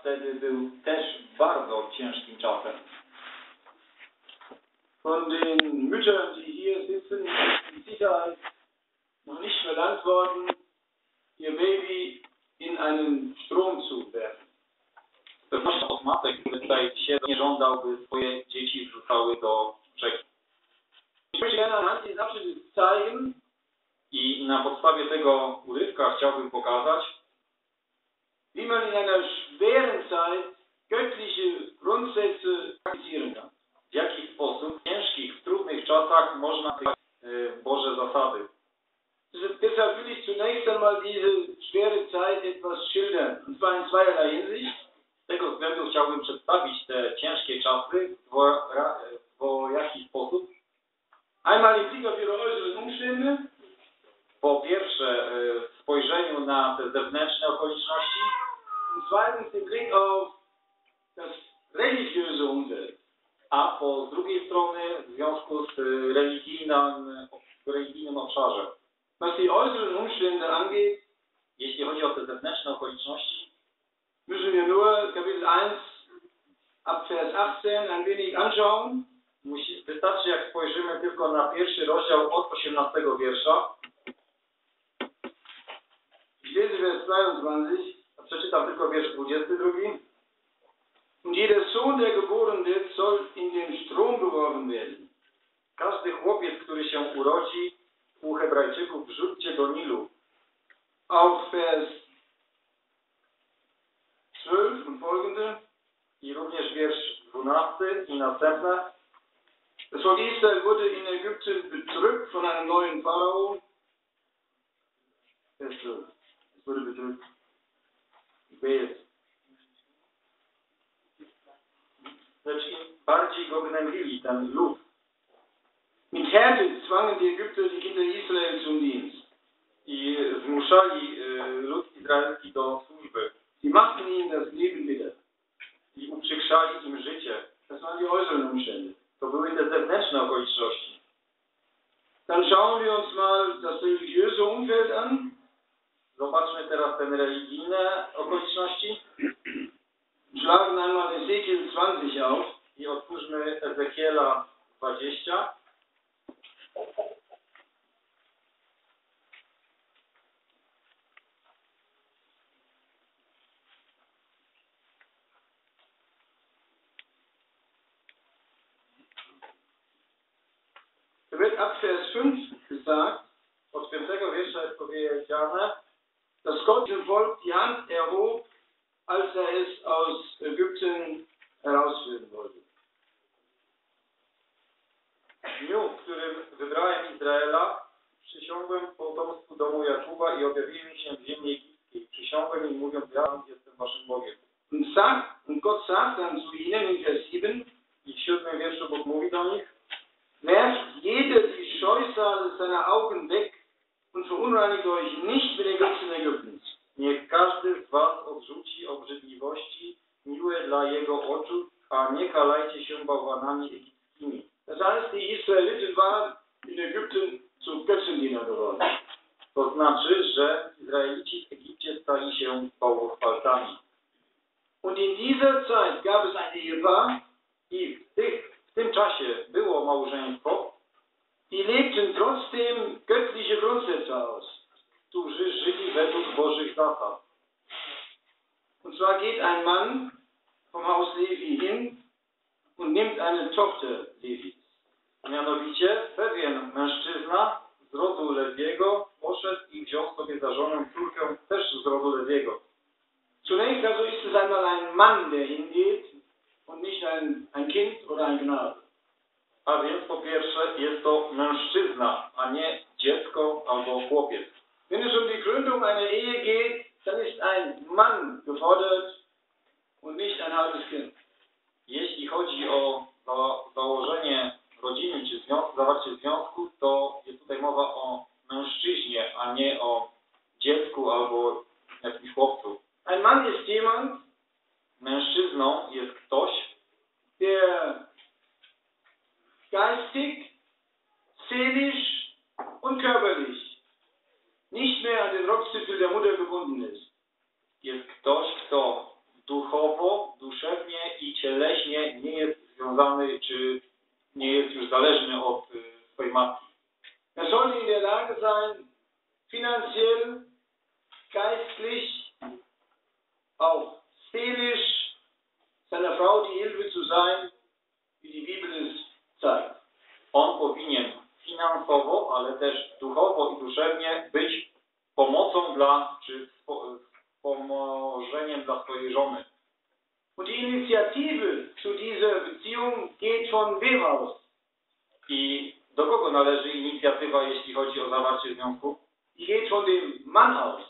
wtedy był też bardzo ciężkim czasem. Von den Müttern, die hier sitzen, ist mit Sicherheit noch nicht verlangt worden, ihr Baby in einen Strom zu werfen. Z pewnością od matek, które tutaj siedzą, nie żądał, by swoje dzieci wrzucały do rzeki. Ich möchte gerne anhand dieses Abschnittes zeigen, I na podstawie tego urywka chciałbym pokazać, wie man in einer schweren Zeit göttliche Grundsätze praktizieren kann. w jaki sposób w ciężkich, trudnych czasach można e, Boże zasady. Deshalb will ich zunächst einmal diese schwere Zeit etwas schildern, und zwar in zweierlei Hinsicht. Z tego względu chciałbym przedstawić te ciężkie czasy w dwojaki sposób. Einmal im Blick auf ihre äußeren Umstände Po pierwsze, e, w spojrzeniu na te zewnętrzne okoliczności, und zweitens den Blick auf das religiöse Umfeld. a po drugiej strony w związku z e, religijnym, religijnym obszarze. Was die äußeren Umstände angeht, Jeśli chodzi o te zewnętrzne okoliczności, müssen wir nur Kapitel 1 ab Vers 18 ein wenig anschauen. musi, wystarczy jak spojrzymy tylko na pierwszy rozdział od 18 wiersza, Ich lese Vers 22. przeczytam tylko wiersz 22. Und jeder Sohn, der geboren wird, soll in den Strom geworfen werden. Każdy chłopiec, który się urodzi u Hebrajczyków, wrzućcie do Nilu. Auch Vers 12 und folgende. I również wiersz 12 i następne. Das Volk Israel wurde in Ägypten bedrückt von einem neuen Pharao. Vers 12. Es wurde bedrückt. Gewählt. Lecz im bardziej go gnębili, ten lud. Mit Härte zwangen die Ägypter die Kinder Israel zum Dienst. I zmuszali y, lud izraelski do służby. Sie machten ihnen das Leben bitter. I uprzykrzali im życie. Das waren die äußeren Umstände. To były te zewnętrzne okoliczności. Dann schauen wir uns mal das religiöse Umfeld an. Zobaczmy teraz te religijne okoliczności Schlagen einmal Ezekiel 20 auf. i otwórzmy Ezekiela 20. Da wird ab Vers 5 gesagt, Od piątego wiersza jest powiedziane, dass Gott dem Volk die Hand erhob, als er es aus Ägypten herausführen wollte. W dniu, w którym wybrałem Izraela, przysiągłem potomstwu domu Jakuba i objawiłem się w ziemi egipskiej. Przysiągłem im mówiąc, ja jestem waszym Bogiem. Und, sagt, und Gott sagt dann zu ihnen in Vers 7, I w siódmym wierszu Bóg mówi do nich, werft jeder die Scheusale seiner Augen weg und verunreinigt euch nicht mit den Götzen Ägyptens. niech każdy z was odrzuci obrzydliwości miłe dla jego oczu, a nie kalajcie się bałwanami egipskimi. Das heißt, die Israeliten waren in Ägypten zu Götzendiener geworden. To znaczy, że Izraelici w Egipcie stali się bałwochwalcami. Und in dieser Zeit gab es ein Ehepaar, I w, tych, w tym czasie było małżeństwo, die lebten trotzdem göttliche Grundsätze aus. żyli według Bożych zasad. Und zwar geht ein Mann vom Haus Levi hin und nimmt eine Tochter Levis. Mianowicie pewien mężczyzna z rodu Lewiego poszedł i wziął sobie za żonę córkę też z rodu Lewiego. Zunächst also ist es einmal ein Mann, der hingeht und nicht ein, ein Kind oder ein Knabe. A więc po pierwsze jest to mężczyzna, a nie dziecko albo chłopiec. Wenn es um die Gründung einer Ehe geht, dann ist ein Mann gefordert und nicht ein halbes Kind. Jeśli chodzi o za założenie rodziny czy związku, zawarcie związku, to jest tutaj mowa o mężczyźnie, a nie o dziecku albo jakimś chłopcu. Ein Mann ist jemand, Mężczyzną jest ktoś, der geistig, seelisch und körperlich nicht mehr an den Rockzipfel der Mutter gebunden ist. Jest ktoś, kto duchowo, duszewnie i cieleśnie nie jest związany czy nie jest już zależny od swojej matki. Er sollte in der Lage sein, finanziell, geistlich, auch seelisch seiner Frau die Hilfe zu sein, wie die Bibel es zeigt. On powinien finansowo, ale też duchowo i duszewnie być pomocą dla, czy spo- wspomożeniem dla swojej żony. Und die Initiative zu dieser Beziehung geht von wem aus? I do kogo należy inicjatywa, jeśli chodzi o zawarcie związku? Die geht von dem Mann aus.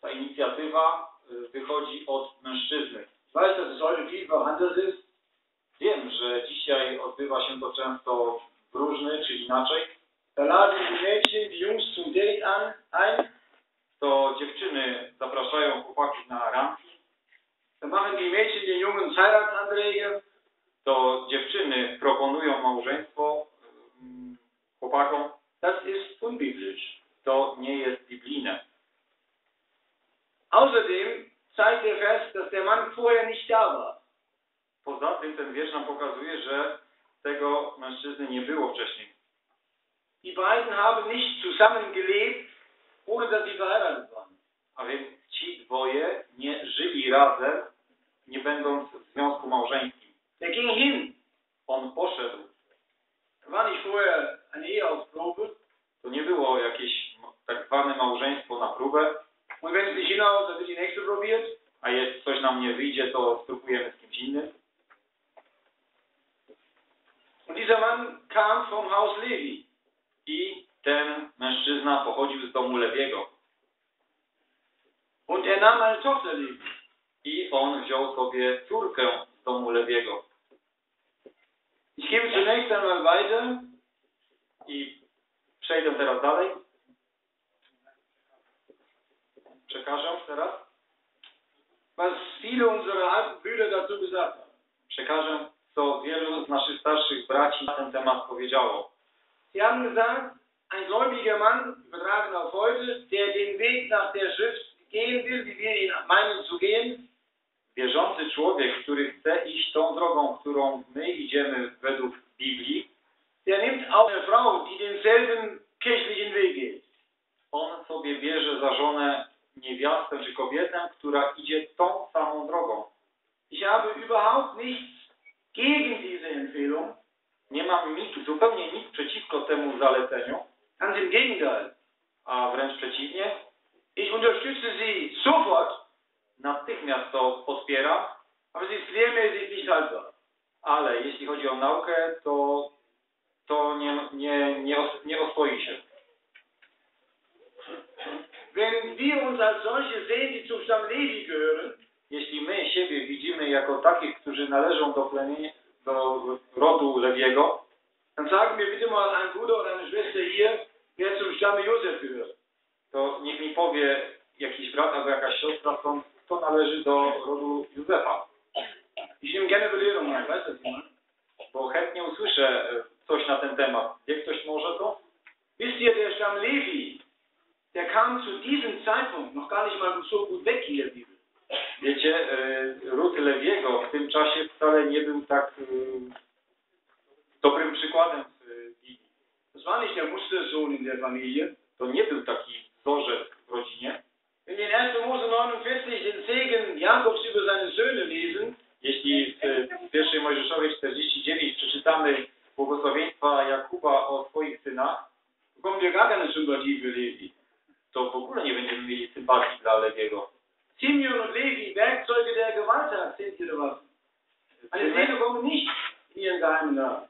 Ta inicjatywa y, wychodzi od mężczyzny. Ich weiß, dass es heute vielfach anders ist. Wiem, że dzisiaj odbywa się to często w różny czy inaczej. To dziewczyny zapraszają chłopaków na randki, Da machen die Mädchen den Jungs Heiratsanträge. to dziewczyny proponują małżeństwo ym, chłopakom. Das ist unbiblisch. To nie jest biblijne. Außerdem zeigt der Vers, dass der Mann vorher nicht da war. Poza tym ten wiersz nam pokazuje, że tego mężczyzny nie było wcześniej. Die beiden haben nicht zusammengelebt, ohne dass sie verheiratet waren. A więc ci dwoje nie żyli razem, nie będąc w związku małżeńskim. Der ging hin. On poszedł. War nicht vorher eine Ehe auf Probe. To nie było jakieś tak zwane małżeństwo na próbę, Und wenn es nicht hinhaut, dann wird die nächste probiert. a jak coś nam nie wyjdzie, to spróbujemy z kimś innym. Und dieser Mann kam vom Haus Levi. I ten mężczyzna pochodził z domu Lewiego. Und er nahm eine Tochter Levi. I on wziął sobie córkę z domu Lewiego. Ich gebe zunächst einmal weiter. I przejdę teraz dalej. Przekażę teraz. was viele unserer alten Brüder dazu gesagt haben. Przekażę, co wielu z naszych starszych braci na ten temat powiedziało. Sie haben gesagt, ein gläubiger Mann, übertragen auf heute, der den Weg nach der Schrift gehen will, wie wir ihn meinen zu gehen, Wierzący człowiek, który chce iść tą drogą, którą my idziemy według Biblii, der nimmt auch eine Frau, die denselben kirchlichen Weg geht. on sobie bierze za żonę niewiastę czy kobietę, która idzie tą samą drogą. Ich habe überhaupt nichts gegen diese Empfehlung, Nie mam nic, zupełnie nic przeciwko temu zaleceniu, ganz im Gegenteil. a wręcz przeciwnie, Ich unterstütze sie sofort, natychmiast to wspieram, aber sie ist lehrmäßig nicht haltbar. ale jeśli chodzi o naukę, to to nie, nie, nie, nie ostoi się. Wenn wir uns als solche sehen, die zum Stamm Levi gehören, Jeśli my siebie widzimy jako takich, którzy należą do plemienia, do rodu Lewiego, dann sagen mir bitte mal ein Bruder oder eine Schwester hier, wer zum Stamme Josef gehört. to niech mi powie jakiś brat albo jakaś siostra, kto, kto należy do rodu Józefa. Ich nehme gerne Belehrung an, weißt du das jemand? Bo chętnie usłyszę e, coś na ten temat. Wie ktoś może to? Wisst ihr, der Stamm Levi, der kam zu diesem Zeitpunkt noch gar nicht mal so gut weg hier in der Bibel. Wiecie, e, ród Lewiego w tym czasie wcale nie był tak e, dobrym przykładem w e, Biblii. Das war nicht der Mustersohn in der Familie. To nie był taki wzorzec w rodzinie. Wenn wir in 1. Mose 49 den Segen Jakobs über seine Söhne lesen, Jeśli w, pierwszej Mojżeszowej 49 przeczytamy błogosławieństwa Jakuba o swoich synach, to w ogóle nie będziemy mieli sympatii dla Lewiego. Simeon und Levi, Werkzeuge der Gewalttat sind ihre Waffen. Eine Seele kommt nicht in ihren geheimen Namen.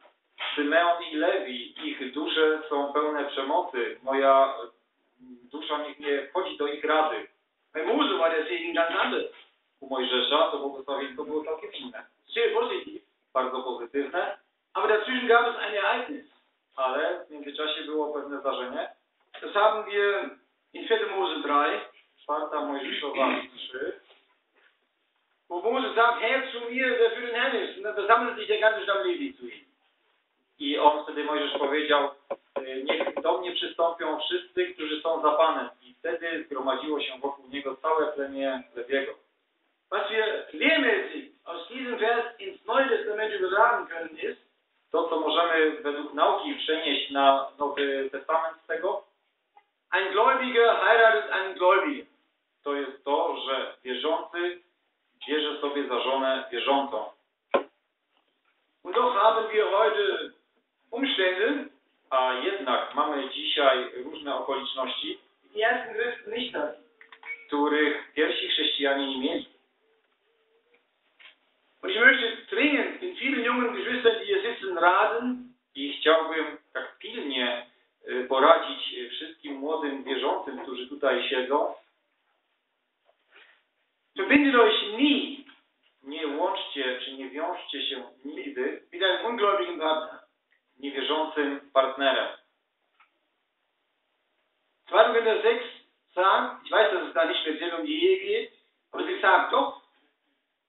Symeon i Lewi, ich dusze są pełne przemocy. Moja mm, dusza niech nie wchodzi do ich rady. Bei Mose war der Segen ganz anders. U Mojżesza to błogosławieństwo było całkiem inne. Sehr positiv. Bardzo pozytywne, Aber dazwischen gab es ein Ereignis. ale w międzyczasie było pewne zdarzenie. Das haben wir in 4. Mose 3, Czwarta Mojżeszowa 3, wo Mose sagt, Herr zu mir, wer für den Herrn ist. Und dann versammelt sich der ganze Stamm Levi zu ihm. I on wtedy Mojżesz powiedział, y, niech do mnie przystąpią wszyscy, którzy są za Panem. I wtedy zgromadziło się wokół niego całe plemię Lewiego. Was wir lehrmäßig aus diesem Vers ins Neue Testament übertragen können, ist, To, co możemy według nauki przenieść na Nowy Testament z tego, ein Gläubiger heiratet einen Gläubigen. To jest to, że wierzący bierze sobie za żonę wierzącą. Und doch haben wir heute Umstände, A jednak mamy dzisiaj różne okoliczności, die ersten Christen nicht hatten. których pierwsi chrześcijanie nie mieli. Und ich möchte dringend den vielen jungen Geschwistern, die hier sitzen, raten, I chciałbym tak pilnie y, poradzić wszystkim młodym wierzącym, którzy tutaj siedzą, verbindet euch nie nie łączcie czy nie wiążcie się nigdy mit einem ungläubigen Partner. niewierzącym partnerem. 2. Korinther 6 sagt, ich weiß, dass es da nicht speziell um die Ehe geht, aber sie sagt doch,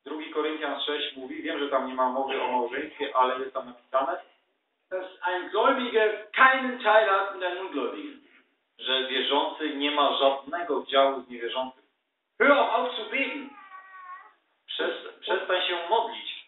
2 Koryntian 6 mówi, wiem, że tam nie ma mowy o małżeństwie, ale jest tam napisane, dass ein Gläubiger keinen Teil hat mit einem Ungläubigen. że wierzący nie ma żadnego działu z niewierzącym. Hör auch auf zu beten. Przez, przestań się modlić.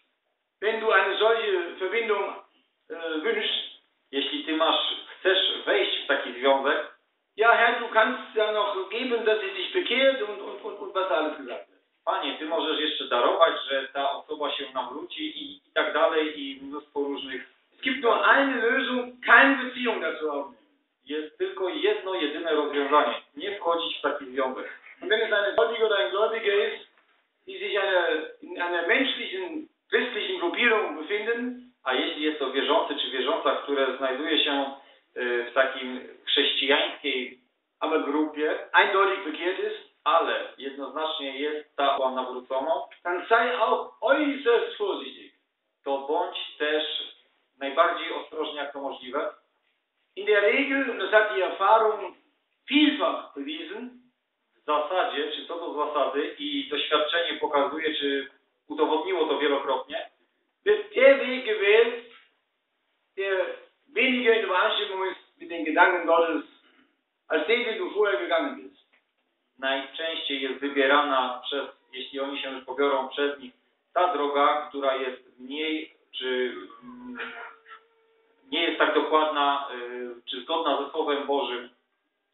Wenn du eine solche Verbindung äh, wünschst, Jeśli ty masz, chcesz wejść w taki związek, ja Herr, du kannst ja noch geben, dass sie sich bekehrt und, und, und, und was alles gesagt wird. Panie, Ty możesz jeszcze darować, że ta osoba się nawróci i, i tak dalej i mnóstwo różnych. Es gibt nur eine Lösung, keine Beziehung dazu aufnehmen. Jest tylko jedno, jedyne rozwiązanie. Nie wchodzić w taki związek. Und wenn es eine Gläubige oder ein Gläubiger ist, die sich eine, in einer menschlichen, christlichen Gruppierung befinden, A jeśli jest to wierzący czy wierząca, które znajduje się y, w takim chrześcijańskiej aber grupie, eindeutig bekehrt ist, ale jednoznacznie jest ta nawróconą, dann sei auch äußerst vorsichtig. to bądź też najbardziej ostrożnie jak to możliwe. In der Regel, und das hat die Erfahrung vielfach bewiesen, zasadzie, czy co do zasady i doświadczenie pokazuje, czy udowodniło to wielokrotnie, wird der Weg gewählt, der weniger in Übereinstimmung ist mit den Gedanken Gottes, als den, den najczęściej jest wybierana przez, jeśli oni się już pobiorą przez nich, ta droga, która jest mniej, czy mm, nie jest tak dokładna, y, czy zgodna ze Słowem Bożym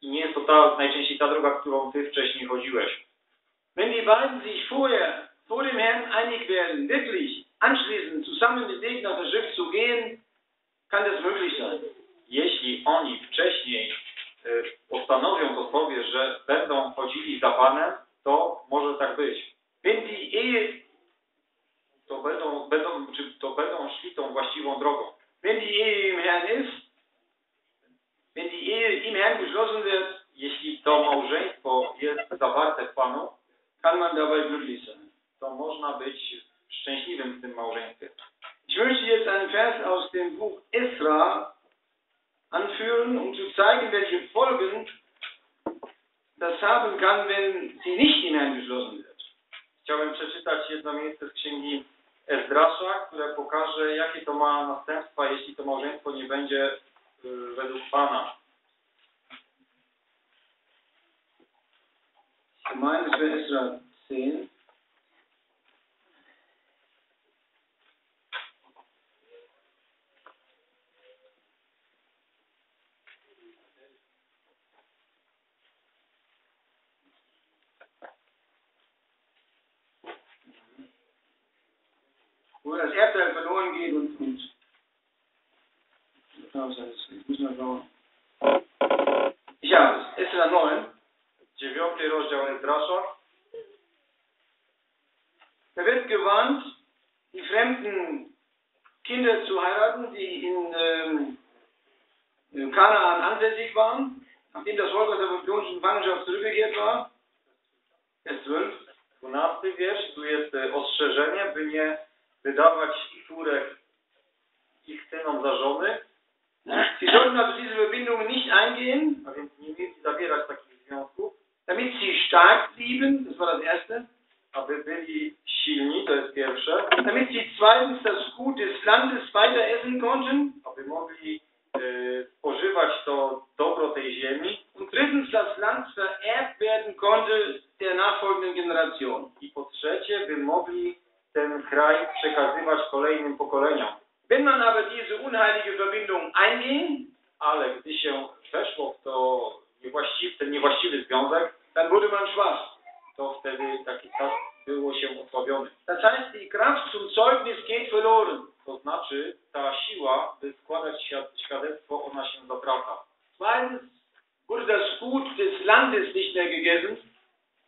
i nie jest to ta, najczęściej ta droga, którą Ty wcześniej chodziłeś. Wenn die beiden sich vorher vor dem Herrn einig werden, wirklich anschließend zusammen den Weg nach der Schrift zu gehen, kann das möglich sein. Jeśli oni wcześniej y, postanowią to sobie, że będą chodzili za Panem, to może tak być. Wenn die Ehe, To będą, będą, czy to będą szli tą właściwą drogą. wenn die Ehe im Herrn ist, wenn die Ehe im Herrn geschlossen wird, Jeśli to małżeństwo jest zawarte w Panu, kann man dabei glücklich sein. to można być szczęśliwym w tym małżeństwie. Ich möchte jetzt einen Vers aus dem Buch Esra anführen, um zu zeigen, welche Folgen das haben kann, wenn sie nicht im Herrn geschlossen wird. Chciałem przeczytać jedno miejsce z księgi Ezdrasza, które pokaże, jakie to ma następstwa, jeśli to małżeństwo nie będzie y, według Pana. Meine, es wäre Esra 10. Wo das Erdteil verloren geht und, und ich muss mal schauen. Ich habe es, Esra 9. Dziewiąty rozdział Ezdrasza. Da wird gewarnt, die fremden Kinder zu heiraten, die in ähm, in Kanaan ansässig waren, nachdem das Volk aus der babylonischen Gefangenschaft zurückgekehrt war. Vers 12. 12 wiersz, tu jest y, ostrzeżenie, by nie wydawać córek ich synom za żony, Sie sollten also diese Verbindungen nicht eingehen, a więc nie mieli zawierać takich związków, damit sie stark blieben, das war das Erste, aby byli silni, to jest pierwsze, damit sie zweitens das Gut des Landes weiter essen konnten aby mogli y, spożywać to dobro tej ziemi und drittens das Land vererbt werden konnte der nachfolgenden Generation. i po trzecie, by mogli ten kraj przekazywać kolejnym pokoleniom. Wenn man aber diese unheilige Verbindung einging, Ale gdy się weszło w to niewłaściwy, ten niewłaściwy związek, dann wurde man schwach. to wtedy taki, ta, było się osłabiony. Das heißt, die Kraft zum Zeugnis geht verloren. To znaczy, ta siła, by składać świad- świadectwo, ona się zatraca. Zweitens wurde das Gut des Landes nicht mehr.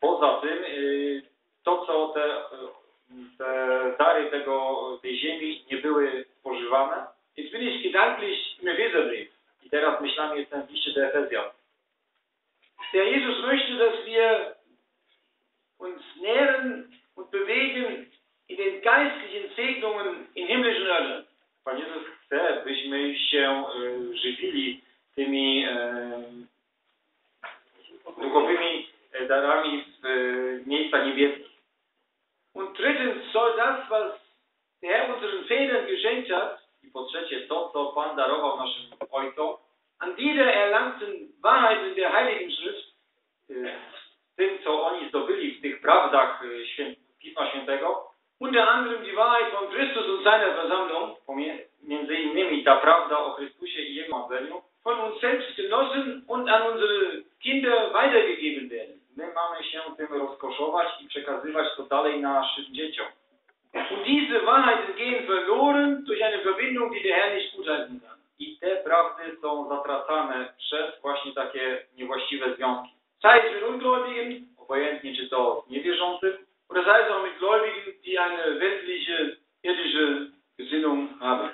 Poza tym, y, to co te, y, te dary tego, tej ziemi nie były spożywane. Jetzt bin ich gedanklich im. I teraz myślami jestem w liście do Efezjan. Der Jesus möchte, dass wir uns nähren und bewegen in den geistlichen Segnungen in himmlischen Örtern. Pan Jezus chce, byśmy się y, żywili tymi y, duchowymi e, darami w y, miejscach niebieskich. Und drittens soll das, was der Herr unseren Vätern geschenkt hat, I po trzecie, to co Pan darował naszym ojcom, an die der erlangten Wahrheiten der Heiligen Schrift, y, z tym co oni zdobyli w tych prawdach świę, Pisma Świętego, unter anderem die Wahrheit von Christus und seiner Versammlung, między innymi ta prawda o Chrystusie i Jego zgromadzeniu, von uns selbst genossen und an unsere Kinder weitergegeben werden. my mamy się tym rozkoszować i przekazywać to dalej naszym dzieciom. Und diese Wahrheiten gehen verloren durch eine Verbindung, die der Herr nicht gutheißen kann. Są zatracane przez właśnie takie niewłaściwe związki. Sei es mit Ungläubigen Obojętnie czy to niewierzącym, oder sei es auch mit Gläubigen, die eine weltliche, irdische Gesinnung haben.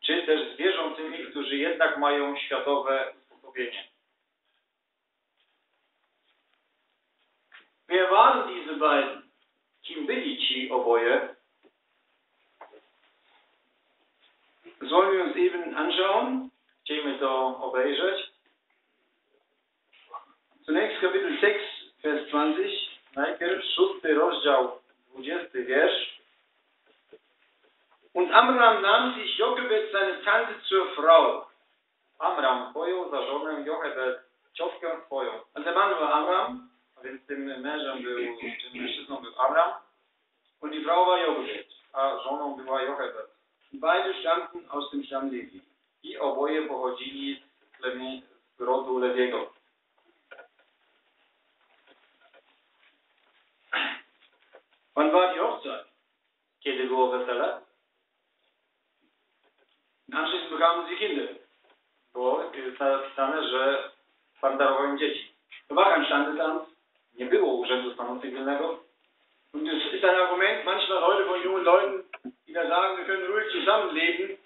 czy też z wierzącymi, którzy jednak mają światowe usposobienie. Wer waren diese beiden? Kim byli ci oboje? Das wollen wir uns eben anschauen. Chcielibyśmy to obejrzeć. Zunächst Kapitel 6, Vers 20. Najpierw szósty rozdział, dwudziesty wiersz. Und Amram nahm sich Jochebed, seine Tante, zur Frau. Amram pojął za żonę Jochebed, ciotkę swoją. Also der Mann war Amram A więc tym mężem był, tym mężczyzną był Amram, und die Frau war Jochebed. a żoną była Jochebed. Und beide stammten aus dem Stamm Levi. I oboje pochodzili z, plemię, z rodu Lewiego. Wann war die Hochzeit? Kiedy było wesele? Und anschließend bekamen sie Kinder. Było y, napisane, że Pan darował im dzieci. Da war kein Standesamt. Nie było urzędu stanu cywilnego. Und das ist ein Argument manchmal heute von jungen Leuten, die da sagen, wir können ruhig zusammenleben.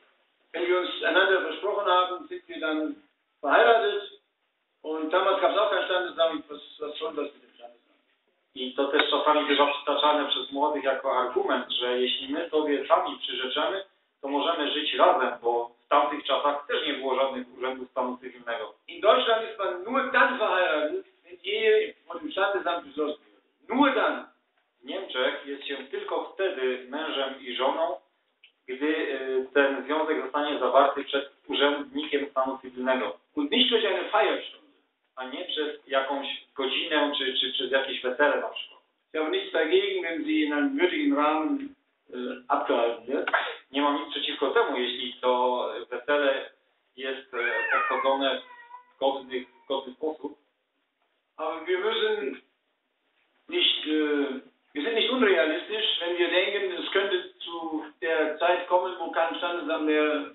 Wenn wir uns einander versprochen haben, sind wir dann verheiratet. Und damals gab es auch kein Standesamt. Was, was soll das mit dem Standesamt? I to też czasami bywa przytaczane przez młodych jako argument, że jeśli my sobie sami przyrzeczemy, to możemy żyć razem, bo w tamtych czasach też nie było żadnych urzędów stanu cywilnego. In Deutschland ist man nur dann verheiratet, wenn die Ehe von dem Standesamt beschlossen wird. Nur dann. W Niemczech jest się tylko wtedy mężem i żoną, gdy y, ten związek zostanie zawarty przed urzędnikiem stanu cywilnego, Und nicht durch eine Feierstunde. a nie przez jakąś godzinę czy, czy przez jakieś wesele na przykład. Ich habe nichts dagegen, wenn sie in einem würdigen Rahmen abgehalten wird. Nie mam nic przeciwko temu, jeśli to wesele jest e, obchodzone w godny, w godny sposób, Aber wir müssen nicht, äh, wir sind nicht unrealistisch, wenn wir denken, es könnte zu der Zeit kommen, wo kein Standesamt mehr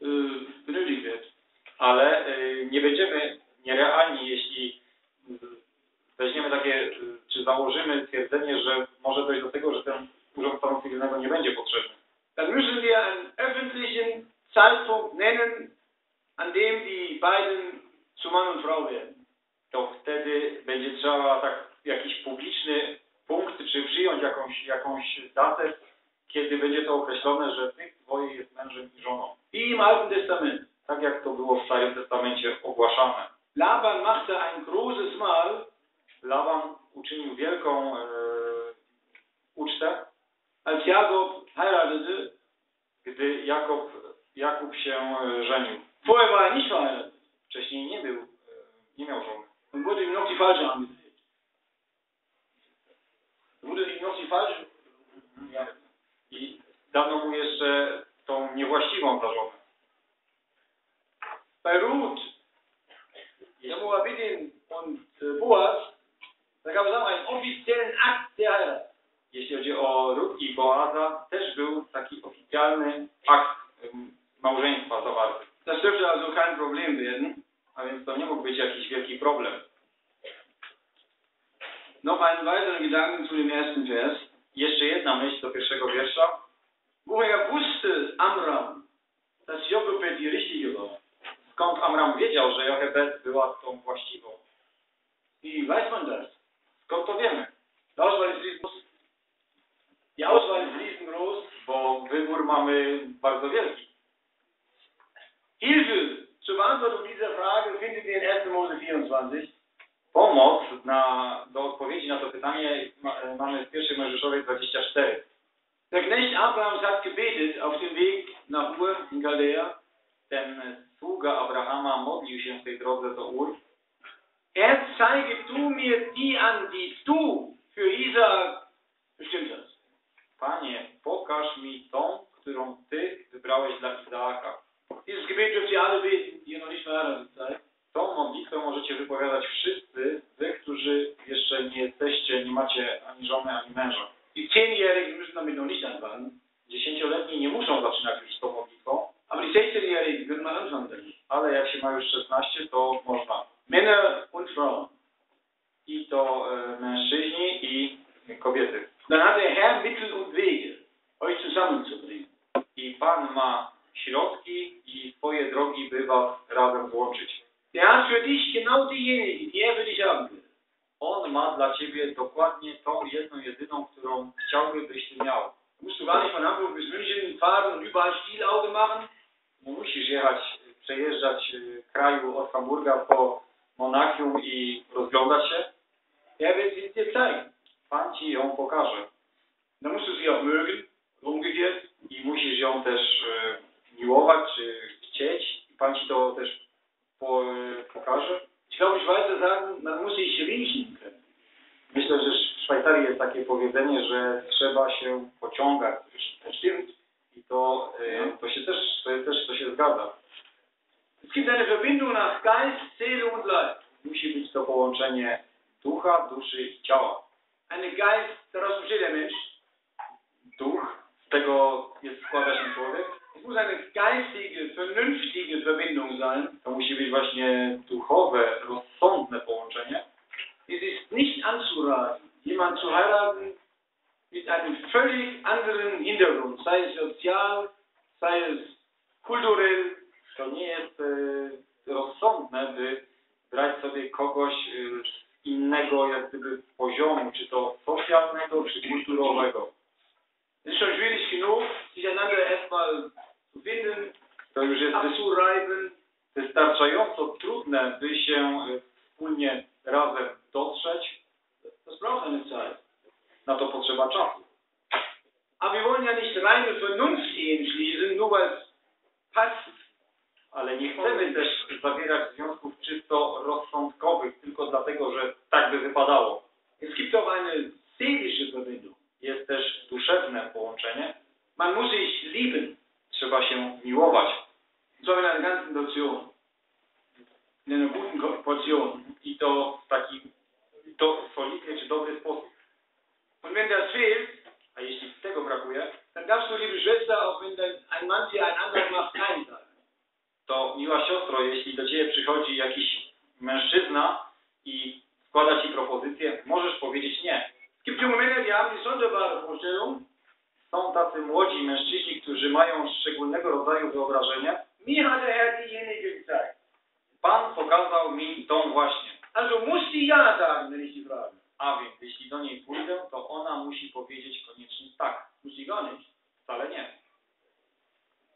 äh, benötigt wird. ale y, nie będziemy nierealni, jeśli y, weźmiemy takie, y, czy założymy twierdzenie, że może dojść do tego, że ten urząd stanu cywilnego nie będzie potrzebny. Dann müssen wir einen öffentlichen Zeitpunkt nennen, an dem die beiden zu Mann und Frau werden. To wtedy będzie trzeba tak jakiś publiczny punkt, czy przyjąć jakąś, jakąś datę, kiedy będzie to określone, że tych dwoje jest mężem i żoną. Wie im Alten Testament. Tak jak to było w Starym Testamencie ogłaszane. Laban machte ein großes Mahl, Laban uczynił wielką e, ucztę, als Jakob heiratete. gdy Jakob, Jakub się e, żenił. Vorher war er nicht verheiratet Wcześniej nie był, e, nie miał żony. und wurde ihm noch die falsche. Falsche Ja. I dano mu jeszcze tą niewłaściwą za żonę. bei Ruth, der Moabitin und äh, Boas, da gab es auch einen offiziellen Akt der Heirat. Jeśli chodzi o Rut i Boaza, też był taki oficjalny akt małżeństwa zawarty. Das dürfte also kein Problem werden. A więc to nie mógł być jakiś wielki problem. Noch einen weiteren Gedanken zu dem ersten Vers. Jeszcze jedna myśl do pierwszego wiersza. Woher wusste Amram, dass Jochebed die richtige war? Skąd Amram wiedział, że Jochebed była tą właściwą? Wie weiß man das? Skąd to wiemy? Die Auswahl ist riesengroß. Die Auswahl ist riesengroß. Bo wybór mamy bardzo wielki. Hilfe zur Beantwortung dieser Frage findet ihr in 1. Mose 24. Pomoc na, do odpowiedzi na to pytanie ma, mamy w 1 Mojżeszowej 24. Der Knecht Abrahams hat gebetet auf dem Weg nach Ur in Chaldea. Ten sługa Abrahama modlił się w tej drodze do Ur. Er zeige du mir die an, die du für Isaak bestimmt hast. Panie, pokaż mi tą, którą Ty wybrałeś dla Izaaka. Dieses Gebet dürft ihr alle beten, die ihr noch nicht verheiratet seid. Tą modlitwę możecie wypowiadać wszyscy, wy, którzy jeszcze nie jesteście, nie macie ani żony, ani męża. Die Zehnjährigen müssen damit noch nicht anfangen. Dziesięcioletni nie muszą zaczynać już z tą modlitwą, Aber die 16-Jährigen können ale jak się ma już 16, to można. Männer und Frauen. I to e, mężczyźni i kobiety. Dann hat der Herr Mittel und Wege, euch zusammenzubringen. I Pan ma środki i swoje drogi by was razem złączyć. Der für dich genau diejenigen, die er für dich haben. On ma dla ciebie dokładnie tą jedną, jedyną, którą chciałby, byś ty miał. Musst du gar nicht von Hamburg bis München fahren und überall Stielauge machen. Musisz jechać, przejeżdżać e, kraju od Hamburga po Monachium i rozglądać się. Er wird sie dir zeigen. Pan ci ją pokaże. Musst du sie auch mögen, umgekehrt. I musisz ją też e, miłować, czy chcieć. I Pan ci to też pokaże. Ich glaube, ich weiß sagen, man muss sich riechen können. Myślę, że w Szwajcarii jest takie powiedzenie, że trzeba się pociągać. Stimmt. I to, e, to się też, to też, to się zgadza. Es gibt eine Verbindung nach Geist, Seele und Leib. Musi być to połączenie ducha, duszy i ciała. Eine Geist, daraus besteht der Mensch. Duch, z tego jest, składa się człowiek. Es muss eine geistige, vernünftige Verbindung sein. To musi być właśnie duchowe, rozsądne połączenie. Es ist nicht anzuraten, jemanden zu heiraten mit einem völlig anderen Hintergrund, sei es sozial, sei es kulturell. To nie jest e, rozsądne, by brać sobie kogoś z innego jak gdyby poziomu, czy to socjalnego, czy kulturowego. Es ist schon schwierig genug, sich einander erstmal zu finden, To już jest wystarczająco trudne, by się e, wspólnie razem dotrzeć. Na to potrzeba czasu. Aber wir wollen ja nicht reine Vernunft-Ehen schließen, nur weil es passt. Ale nie chcemy też zawierać związków czysto rozsądkowych, tylko dlatego, że tak by wypadało. Es gibt auch eine seelische Verbindung. Jest też duszewne połączenie. Man muss sich lieben. Trzeba się miłować. Zwar in einer ganzen Portion. In einer guten Portion. I to w taki to solidny czy dobry sposób. Und wenn das fehlt, A jeśli tego brakuje, dann darfst du, liebe Schwester, auch wenn dein, ein Mann dir einen Antrag macht, sagen. to miła siostro, jeśli do ciebie przychodzi jakiś mężczyzna i składa ci propozycję, możesz powiedzieć nie. Es gibt junge Männer, die haben die sonderbare Vorstellung, Są tacy młodzi mężczyźni, którzy mają szczególnego rodzaju wyobrażenie. mir hat diejenige gezeigt. Pan pokazał mi tą właśnie. Also muss sie Ja sagen, wenn ich sie frage. A więc jeśli do niej pójdę, to ona musi powiedzieć koniecznie tak. Gar nicht. Wcale nie.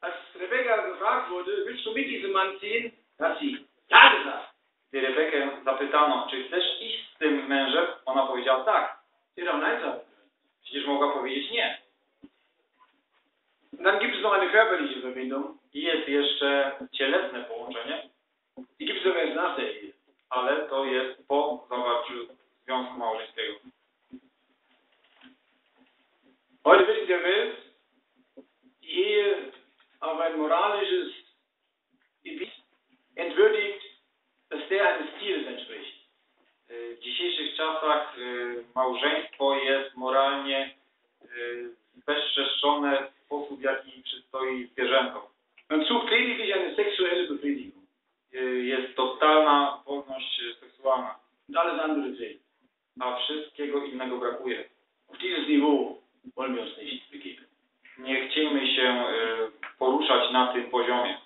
Als Rebecca gefragt wurde, willst du mit diesem Mann ziehen, hat sie Ja gesagt. Gdy Rebekę zapytano, czy chcesz iść z tym mężem, ona powiedziała tak. Sie auch Nein. Przecież mogła powiedzieć nie. Dann gibt es noch eine körperliche Verbindung. I jest jeszcze cielesne połączenie, Die gibt es aber erst nach der Ehe. ale to jest po zawarciu związku małżeńskiego. Heute in der Welt die Ehe auf ein moralisches Gebiet entwürdigt, das der eines Tieres entspricht. Y, W dzisiejszych czasach y, małżeństwo jest moralnie ułożone w sposób, jaki przystoi zwierzętom. Man sucht lediglich eine sexuelle Befriedigung. Jest totalna wolność y, seksualna, a wszystkiego innego brakuje. Nie chciejmy się y, poruszać na tym poziomie.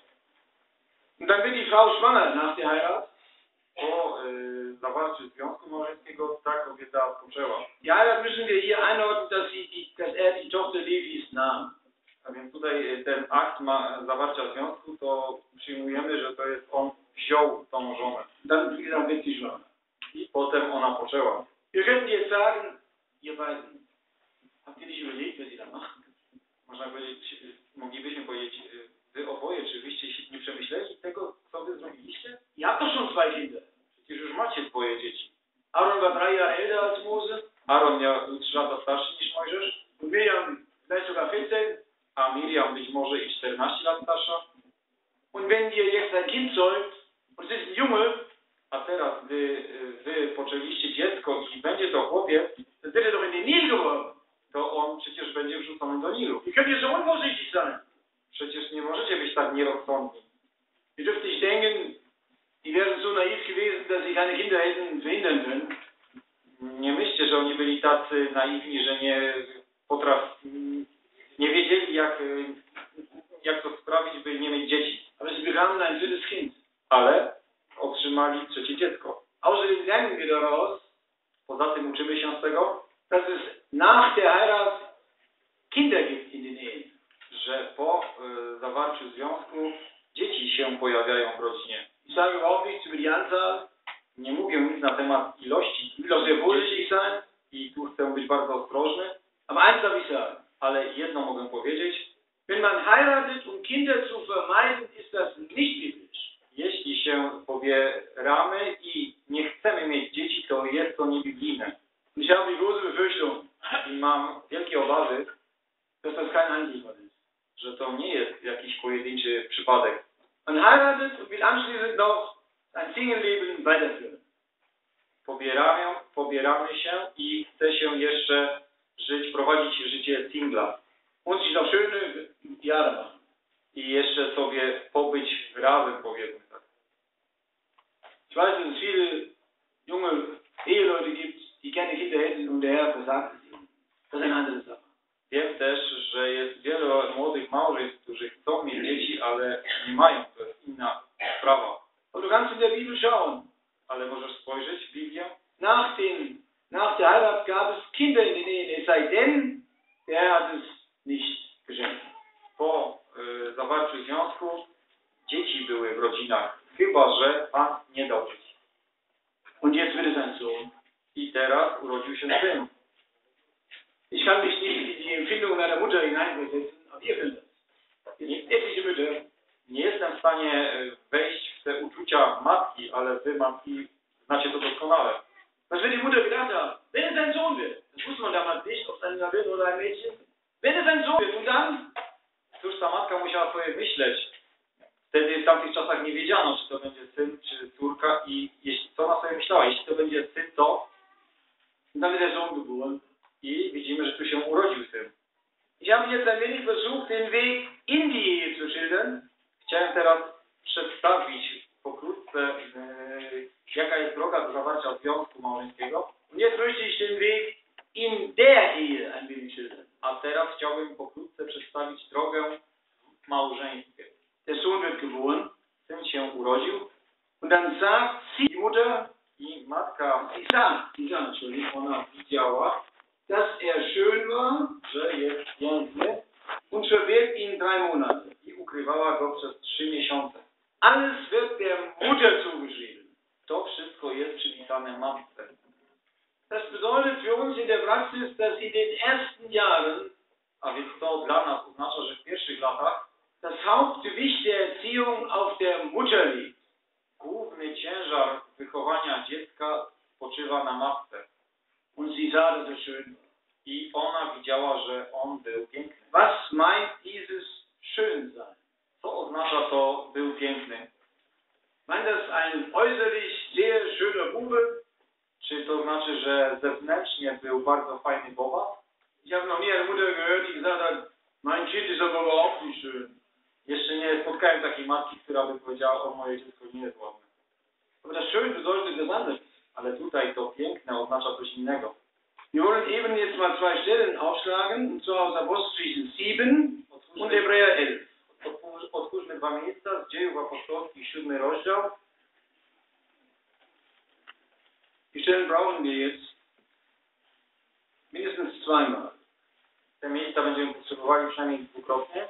Und dann wird die Frau schwanger nach der Heirat. Po y, zawarciu związku małżeńskiego ta kobieta poczęła. Die Heirat müssen wir hier einordnen, dass, sie dass er die Tochter Levis nahm. A więc tutaj y, ten akt ma, zawarcia związku, to przyjmujemy, że to jest on wziął tą żonę. Dann, wie gesagt, wird sie schwanger. I potem ona poczęła. Wir könnten jetzt sagen, ihr beiden, habt ihr nicht überlegt, was ihr da macht? Można powiedzieć, moglibyśmy powiedzieć, y, wy oboje, czy wyście się nie przemyśleli tego, co wy zrobiliście? Habt doch schon zwei Kinder. Przecież już macie swoje dzieci. Aaron war drei Jahre älter als Mose Aaron miał trzy lata starszy niż Mojżesz, und Miriam vielleicht sogar 14. a Miriam być może i 14 lat starsza. Und wenn ihr jetzt ein Kind zeugt und es ist ein Junge, A teraz, gdy wy poczęliście dziecko i będzie to chłopiec, er doch in den Nil to on przecież będzie wrzucony do Nilu. Wie könnt ihr so unvorsichtig sein? Przecież nie możecie być tak nierozsądni. Ihr dürft nicht denken, die wären so naiv gewesen, dass sie keine Kinder hätten verhindern können. Nie myślcie, że oni byli tacy naiwni, że nie potraf, nie wiedzieli jak, y, jak to sprawić, by nie mieć dzieci. Aber sie bekamen ein drittes Kind. Ale otrzymali trzecie dziecko. Außerdem lernen wir daraus, Poza tym uczymy się z tego, dass es nach der Heirat Kinder gibt in den Ehen. że po y, zawarciu związku dzieci się pojawiają w rodzinie. Ich sage überhaupt nichts über die Anzahl. Nie mówię nic na temat ilości Ich sehr vorsichtig sein. i tu chcę być bardzo ostrożny, Aber eins darf ich sagen. Ale jedno mogę powiedzieć. Wenn man heiratet, um Kinder zu vermeiden, ist das nicht biblisch. Jeśli się pobieramy i nie chcemy mieć dzieci, to jest to niebiblijne. Ich habe die große Befürchtung, I mam wielkie obawy, dass das kein Einzelfall ist. że to nie jest jakiś pojedynczy przypadek. Man heiratet und will anschließend noch sein Singleleben weiterführen. Pobieramy, pobieramy się i chce się jeszcze żyć, prowadzić życie singla. Und sich noch schöne Jahre. I jeszcze sobie pobyć razem, powiedzmy tak. Ich weiß, dass es viele junge Eheleute gibt, die gerne Kinder hätten und der Herr versagt es ihnen. Das ist eine andere Sache. Wiem też, że jest wiele młodych małżeństw, którzy chcą mieć dzieci, ale nie mają. To jest inna sprawa. Und du kannst in der Bibel schauen. Ale możesz spojrzeć w Biblię? Nach, den, nach der Heirat gab es Kinder in den Ehen, es sei denn, der hat es nicht geschenkt. Po y, zawarciu związku dzieci były w rodzinach, chyba że Pan nie dał dzieci. Und jetzt wird es ein Sohn. I teraz urodził się syn. Ich kann mich nicht in die Empfindungen einer Mutter hineinversetzen, aber ihr das. Etliche Mütter, Nie jestem w stanie y, wejść w te uczucia matki, ale wy matki znacie to doskonale. Was wird die Mutter gedacht haben? Wenn es ein Sohn wird, das wusste man damals nicht, ob es ein wird oder ein Mädchen. Wenn es ein Sohn wird, und dann? Myśleć? Wtedy w tamtych czasach nie wiedziano, czy to będzie syn, czy córka i jeśli, co ona sobie myślała, jeśli to będzie syn, to der Sohn geboren. i widzimy, że tu się urodził syn. Ich habe jetzt ein wenig versucht, den Weg in die Ehe zu. Chciałem teraz przedstawić pokrótce, yy, jaka jest droga do zawarcia związku małżeńskiego, jetzt möchte ich den Weg in der Ehe ein wenig schildern. a teraz chciałbym pokrótce przedstawić drogę w małżeństwie. Der Sohn wird geboren. Syn się urodził Und dann sagt sie, die Mutter, i matka sie sagt, sie sagt, Entschuldigung, ona widziała, dass er schön war że jest piękny und verwirkt ihn drei Monate. i ukrywała go przez trzy miesiące. Alles wird der Mutter zugeschrieben. To wszystko jest przypisane matce. Das bedeutet für uns in der Praxis, dass in den ersten Jahren A więc to dla nas oznacza, że w pierwszych latach das Hauptgewicht der Erziehung auf der Mutter liegt. główny ciężar wychowania dziecka spoczywa na matce. Und sie sah, dass er schön. I ona widziała, że on był piękny. Was meint dieses Schönsein? Co oznacza to był piękny? Meint das ein äußerlich sehr schöner Bube? Czy to znaczy, że zewnętrznie był bardzo fajny boba? Ich habe noch nie eine Mutter gehört, die gesagt hat, mein Kind ist aber überhaupt nicht schön. Jeszcze nie spotkałem takiej matki, która by powiedziała, o moje dziecko nie jest ładne. Aber das schön bedeutet das anders. Ale tutaj to piękne oznacza coś innego. Wir wollen eben jetzt mal zwei Stellen aufschlagen, und zwar aus Apostelgeschichte 7 und Hebräer 11. Od, dwa miejsca z dziejów apostolskich, siódmy rozdział. Die Stellen brauchen wir jetzt mindestens zweimal. Te miejsca będziemy potrzebowali przynajmniej dwukrotnie.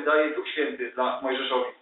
wydaje Duch Święty dla Mojżeszowi.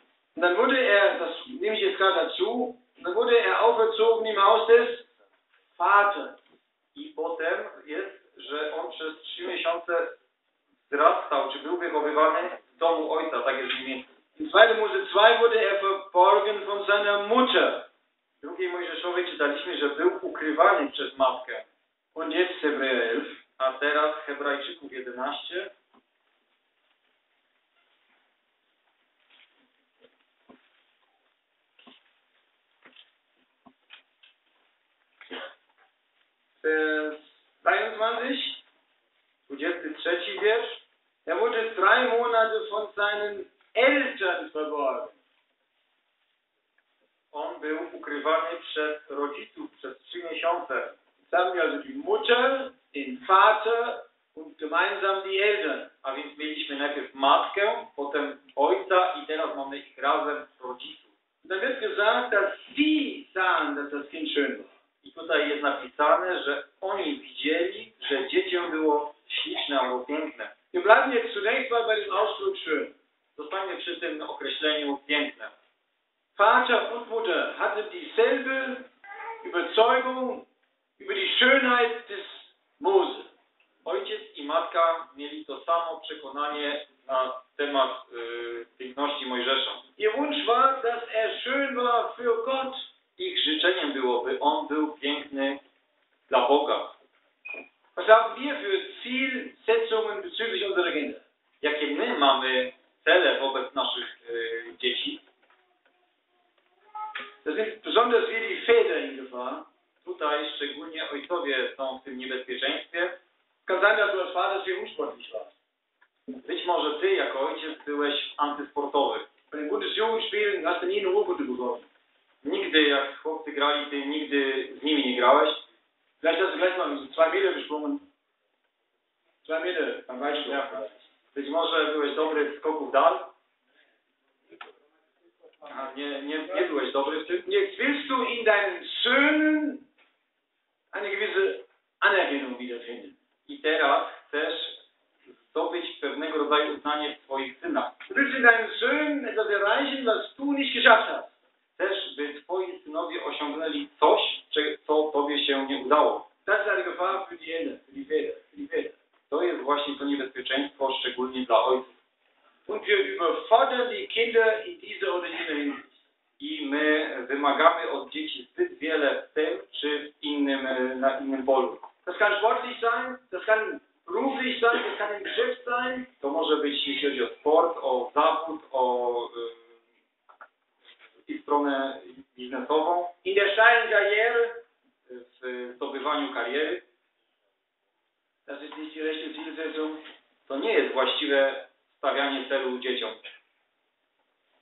stawianie celu dzieciom.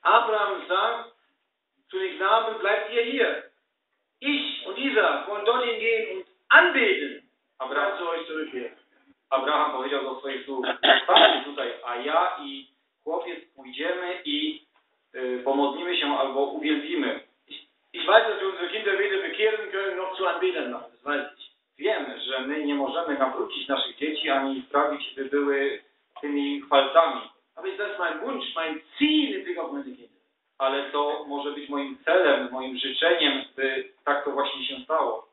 Abraham sagt zu den Knaben, bleibt ihr hier. Ich und Isa wollen dorthin gehen und anbeten. Abraham zu euch zurückkehren. Abraham powiedział do swoich sług, zostańcie tutaj, a ja i chłopiec pójdziemy i y, pomodlimy się albo uwielbimy. Ich weiß, dass wir unsere Kinder weder bekehren können noch zu Anbetern machen. Das weiß ich. Wiem, że my nie możemy nawrócić naszych dzieci ani sprawić, by były ale to może być moim celem, moim życzeniem, by tak to właśnie się stało.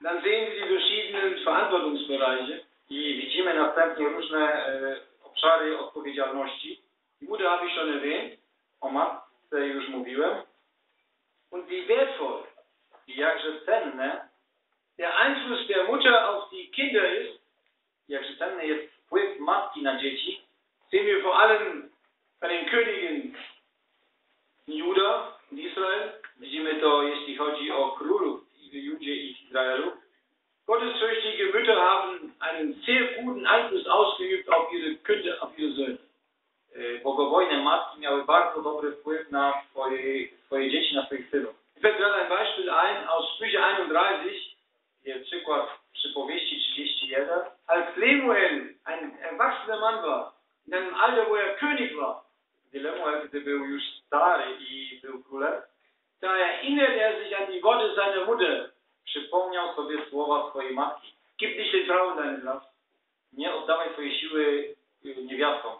Dann sehen wir die verschiedenen Verantwortungsbereiche. I widzimy następnie różne e, obszary odpowiedzialności. Die Mutter habe. O matce już mówiłem. Und wie wertvoll I jakże cenne, der Einfluss der Mutter auf die Kinder ist, jakże cenny jest wpływ matki na dzieci, sehen wir vor allem bei den Königen in Juda und Israel. Widzimy to, jeśli chodzi o królów w Judzie i Izraelu. Gottesfürchtige Mütter haben einen sehr guten Einfluss ausgeübt auf ihre Kinder, auf ihre Söhne. E, Bogobojne matki miały bardzo dobry wpływ na swoje, swoje dzieci, na swoich synów. Mir fällt gerade ein Beispiel ein aus Sprüche 31. Jest przykład przypowieści 31. Als Lemuel ein erwachsener Mann war, in einem Alter, wo er König war, Gdy Lemuel, gdy był już stary i był królem, da erinnert er sich an die Worte seiner Mutter. przypomniał sobie słowa swojej matki. Gib nicht den Frauen deine Kraft. Nie oddawaj swojej siły y, niewiastom.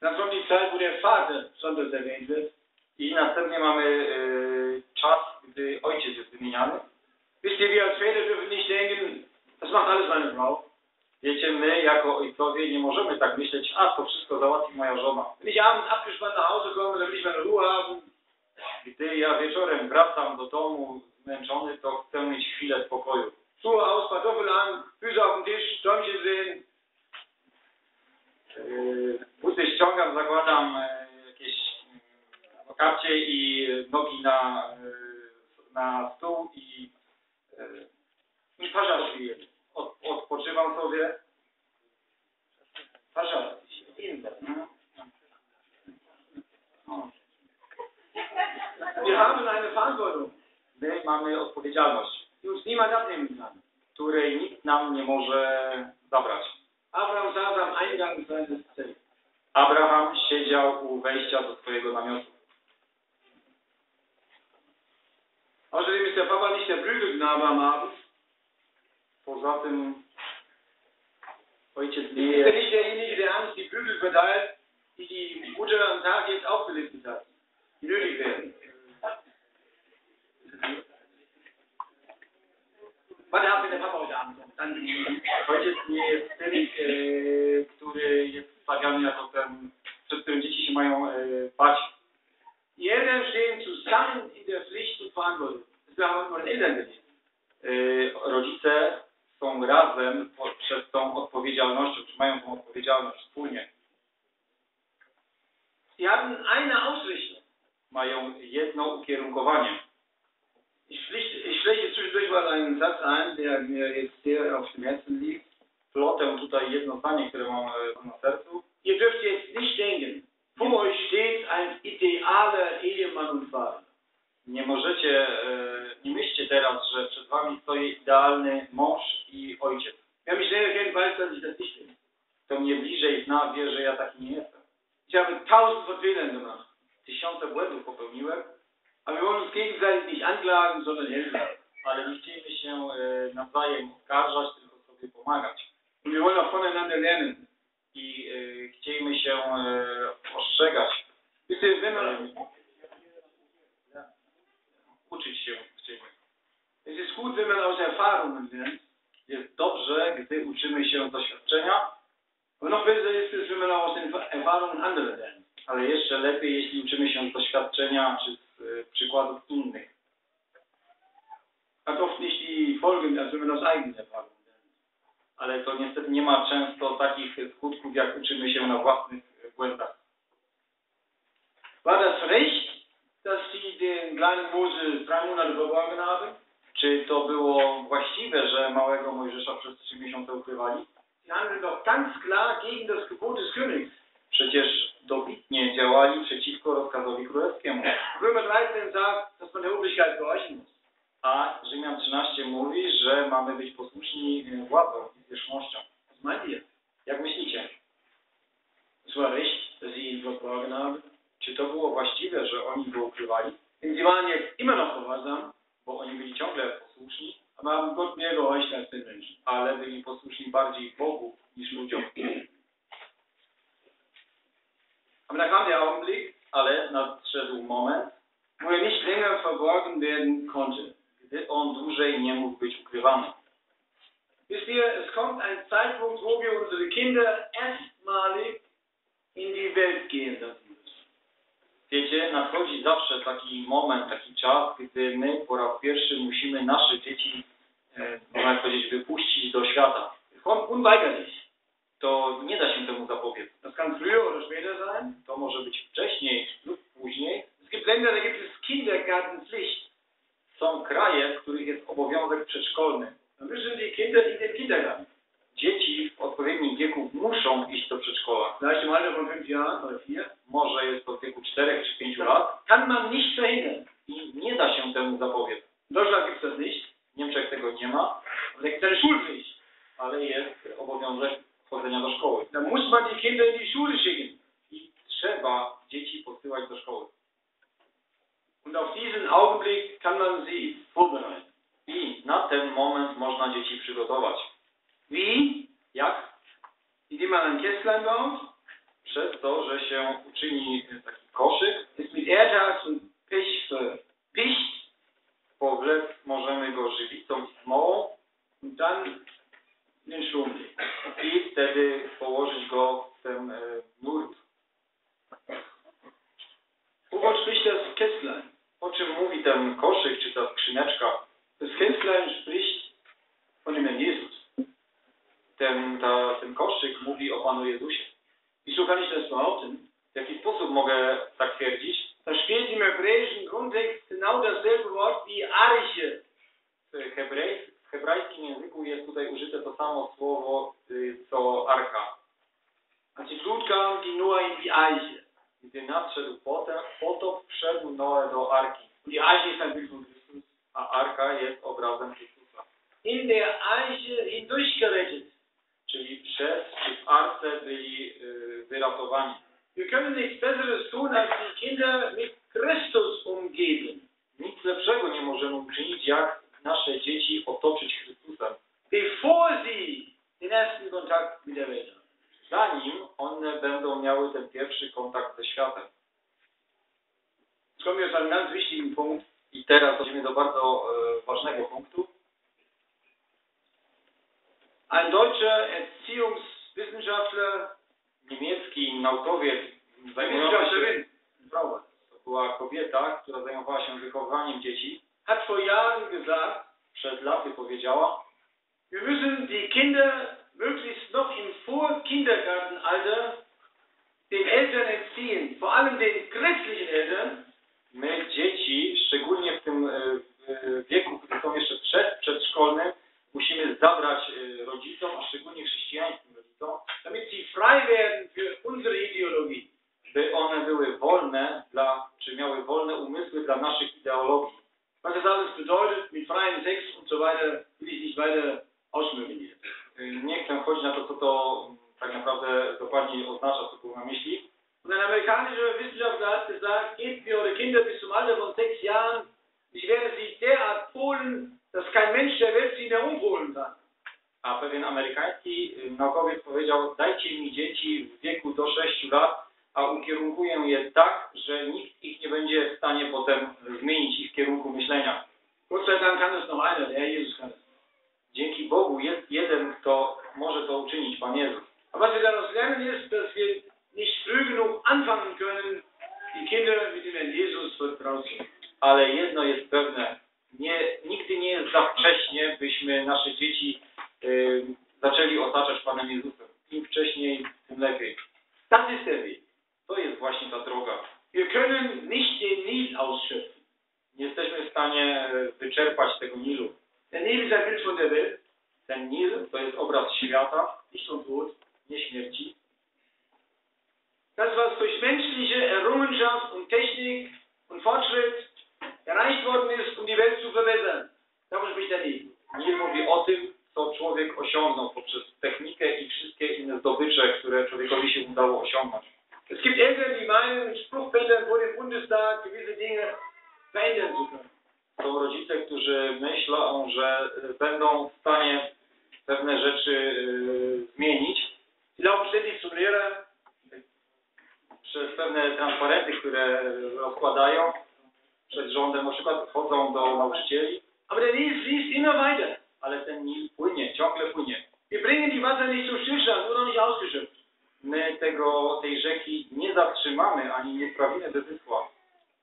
Dann kommt die Zeit, wo der Vater besonders erwähnt wird. I następnie mamy y, czas, gdy ojciec jest wymieniany. Ihr, wir als Väter dürfen nicht denken, das macht alles meine Frau. Wiecie, my jako ojcowie nie możemy tak myśleć, a to wszystko załatwi moja żona. Wenn ich abends abgespannt nach Hause komme, dann will ich meine Ruhe haben. Gdy ja wieczorem wracam do domu zmęczony, to chcę mieć chwilę spokoju. Schuhe aus, Kartoffeln an, Füße auf den Tisch, Däumchen sehen. Buty ściągam, zakładam e, jakieś mm, kapcie i nogi na, e, na stół i e, Und Pascha spielen. od, odpoczywam sobie. Pascha. Mhm. No. Wir haben eine Verantwortung, My mamy odpowiedzialność, uns niemand abnehmen kann. której nikt nam nie może zabrać. Abraham saß am Eingang seines Zeltes. Abraham siedział u wejścia do swojego namiotu. Außerdem ist der Papa nicht der Prügelknabe am Abend. Poza tym ojciec nie Ist er nicht derjenige, der abends die Prügel verteilt, die die Mutter am Tag jetzt aufgelistet hat, die nötig werden. Warte ab, wenn der Papa heute Abend. Dann ojciec nie jest tym, który jest stawiany jako ten, przed którym dzieci się mają bać. Die Eltern stehen zusammen in der Pflicht und Verantwortung. Das von Eltern gelesen. E, rodzice są razem przed tą odpowiedzialnością, czy mają tą odpowiedzialność wspólnie. Sie haben eine Ausrichtung. Mają jedno ukierunkowanie. Ich, pflicht, ich spreche zwischendurch mal einen Satz ein, der mir jetzt sehr auf dem Herzen liegt. Plotę tutaj jedno zdanie, które mam e, na sercu. Ihr dürft jetzt nicht denken, vor euch steht ein idealer Ehemann und Vater. Nie możecie, e, nie myślcie teraz, że przed wami stoi idealny mąż i ojciec. Wer mich näher kennt, weiß, dass ich das nicht bin. Kto mnie bliżej zna, wie, że ja taki nie jestem. Ich habe tausend von Fehlern gemacht. Tysiące błędów popełniłem, Aber wir wollen uns gegenseitig nicht anklagen, sondern helfen. ale nie chcieliśmy się e, nawzajem oskarżać, tylko sobie pomagać. Und wir wollen auch voneinander lernen. I e, chcieliśmy się ostrzegać, Wisst ihr, wenn e, man, uczyć się chcieliśmy. ist gut, wenn man aus Erfahrungen lernt. Jest dobrze, gdy uczymy się doświadczenia, auch aus den Erfahrungen anderer lernt. ale jeszcze lepiej, jeśli uczymy się doświadczenia czy z e, przykładów innych. Hat oft nicht die Folgen, als wenn eigenen Erfahrungen lernt. Ale to niestety nie ma często takich skutków, jak uczymy się na własnych błędach. War das recht, dass sie den kleinen Mose drei Monate verborgen haben? Czy to było właściwe, że małego Mojżesza przez trzy miesiące ukrywali? Sie handeln doch ganz klar gegen das Gebot des Königs. Przecież dobitnie działali przeciwko rozkazowi królewskiemu. Römer 13 sagt, dass man der Obrigkeit gehorchen muss. A Rzymian 13 mówi, że mamy być posłuszni e, władzom i zwierzchnością. Jak myślicie? Es war recht, dass sie ihn verborgen haben. Czy to było właściwe, że oni go ukrywali? Waren jetzt immer noch bo oni byli ciągle posłuszni, aber haben Gott gehorcht als den Menschen. ale byli posłuszni bardziej Bogu niż ludziom. Aber da kam der Augenblick, Ale nadszedł moment, wo er nicht länger verborgen werden konnte. gdy on dłużej nie mógł być ukrywany. Wisst ihr, es kommt ein Zeitpunkt, wo wir unsere Kinder erstmalig in die Welt gehen lassen. Wiecie, nadchodzi zawsze taki moment, taki czas, gdy my po raz pierwszy musimy nasze dzieci, e, można powiedzieć, wypuścić do świata. Unweigerlich. To nie da się temu zapobiec. Das kann früher oder später sein. To może być wcześniej lub później. Es gibt Länder, da gibt es Kindergartenpflicht. Są kraje, w których jest obowiązek przedszkolny. Da müssen die Kinder in den Kindergarten. Dzieci w odpowiednim wieku muszą iść do przedszkola. Vielleicht im Alter von fünf Jahren oder vier. Może jest to w wieku 4 czy 5 lat Kann man nicht verhindern. i nie da się temu zapobiec. In Deutschland gibt es das nicht. W Niemczech tego nie ma, eine Schulpflicht. ale jest obowiązek chodzenia do szkoły. Da muss man die Kinder in die Schule schicken. I trzeba dzieci posyłać do szkoły. Und auf diesen Augenblick kann man sie vorbereiten. I na ten moment można dzieci przygotować. Wie? Jak? Indem man ein Kästlein baut, Przez to, że się uczyni taki koszyk, es mit Erdharz und Pech verpicht powlec możemy go żywicą i smołą dann den legen. i wtedy położyć go w ten e, nurt. Spricht das Kästlein? O czym mówi ten koszyk czy ta skrzyneczka? Das Kästlein spricht von dem Herrn Jesus. Ten, ta, ten koszyk mówi o Panu Jezusie. Wieso kann ich das behaupten? W jaki sposób mogę tak twierdzić? Steht im hebräischen Grundtext genau dasselbe Wort wie Arche. W, w hebrajskim języku jest tutaj użyte to samo słowo y, co arka. Als die Flut kam, ging Noah in die Eiche. Gdy nadszedł potem, potop wszedł Noe do arki, die Eiche ist ein Bild von Christus. a arka jest obrazem Chrystusa. In der Eiche hindurchgerettet. Czyli przez, czy w arce byli y, wyratowani. Wir können nichts Besseres tun, als die Kinder mit Christus umgeben. Nic lepszego nie możemy uczynić, jak nasze dzieci otoczyć Chrystusem, bevor sie den ersten Kontakt mit der Welt haben. zanim one będą miały ten pierwszy kontakt ze światem. Kommen wir zu einem ganz wichtigen Punkt. I teraz dojdziemy do bardzo e, ważnego punktu. Ein deutscher Erziehungswissenschaftler, Niemiecki naukowiec zajmujący się, to była kobieta, która zajmowała się wychowaniem dzieci, hat vor Jahren gesagt, przed laty powiedziała, wir müssen die Kinder möglichst noch im Vor-Kindergartenalter den Eltern entziehen, vor allem den christlichen Eltern, my dzieci, szczególnie w tym e, wieku, gdy są jeszcze przed przedszkolnym, musimy zabrać e, rodzicom, a szczególnie chrześcijańskim rodzicom, damit sie frei werden für unsere Ideologie. by one były wolne dla, czy miały wolne umysły dla naszych ideologii. Was das alles bedeutet, mit freiem Sex und so weiter, will ich nicht weiter ausschmücken Nie chcę wchodzić na to, co to mm, tak naprawdę dokładnie oznacza, co było na myśli. Und ein amerikanischer Wissenschaftler hat gesagt, gebt mir eure Kinder bis zum Alter von sechs Jahren, ich werde sie derart polen, dass kein Mensch der Welt sie mehr umpolen kann. A pewien amerykański y, naukowiec powiedział, dajcie mi dzieci w wieku do 6 lat, a ukierunkuję je tak, że nikt ich nie będzie w stanie potem zmienić ich kierunku myślenia. Gott sei Dank kann das noch einer, der Herr Jesus kann das. Dzięki Bogu jest jeden, kto może to uczynić, Pan Jezus. Aber was wir daraus lernen ist, dass wir nicht früh genug anfangen können, die Kinder mit dem Herrn Jesus vertraut. Ale jedno jest pewne, nie, nigdy nie jest za wcześnie, byśmy nasze dzieci y, zaczęli otaczać Panem Jezusem. Im wcześniej, tym lepiej. Das ist der Weg. To jest właśnie ta droga. Wir können nicht den Nil ausschöpfen. Nie jesteśmy w stanie e, wyczerpać tego Nilu. Der Nil ist ein Bild von der Welt, Ten Nil to jest obraz świata, nicht von Tod. nie śmierci. Das, was durch menschliche Errungenschaft und Technik und Fortschritt erreicht worden ist, um die Welt zu verbessern. Davon spricht Nil. Nil mówi o tym, co człowiek osiągnął poprzez technikę i wszystkie inne zdobycze, które człowiekowi się udało osiągnąć. Es gibt Eltern, die meinen, vor dem Bundestag gewisse Dinge verändern zu können. Są rodzice, którzy myślą, że y, będą w stanie pewne rzeczy y, zmienić Sie laufen ständig przez pewne transparenty, które rozkładają przed rządem, na przykład chodzą do nauczycieli, aber der Nil fließt immer weiter. ale ten Nil płynie, ciągle płynie. Wir bringen die Wasser nicht zum Stillstand, nur noch nicht ausgeschöpft. My tego, tej rzeki nie zatrzymamy, ani nie sprawimy, by wyschła.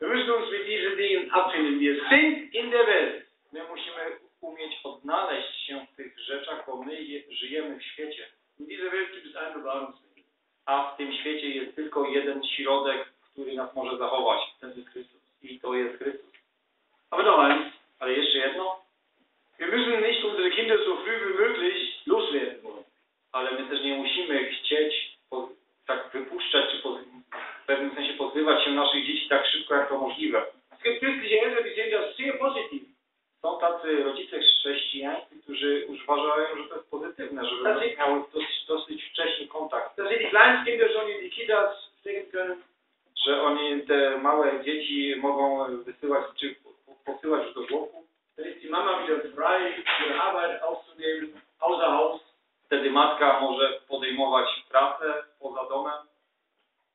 Wir müssen uns mit diesen Dingen abfinden. Wir sind in der Welt. My musimy umieć odnaleźć się w tych rzeczach, bo my je, żyjemy w świecie. In dieser Welt gibt es ein Bewahrungsmittel. A w tym świecie jest tylko jeden środek, który nas może zachować. Das ist Christus. I to jest Chrystus. Aber noch eins. Ale jeszcze jedno, Wir müssen nicht unsere Kinder so früh wie möglich loswerden wollen. ale my też nie musimy chcieć po, tak wypuszczać, czy poz, w pewnym sensie pozbywać się naszych dzieci tak szybko, jak to możliwe. Es gibt christliche Eltern, die sehen das sehr positiv. Są tacy rodzice chrześcijańscy, którzy już uważają, że to jest pozytywne, żeby dzieci miały dosyć, dosyć wcześni kontakt, Dass sie die Kleinstkinder schon in die Kitas stecken können. że oni te małe dzieci mogą wysyłać, czy po- posyłać już do żłobku. Dann ist die Mama wieder frei, ihre Arbeit aufzunehmen, außer Haus. Wtedy matka może podejmować pracę poza domem.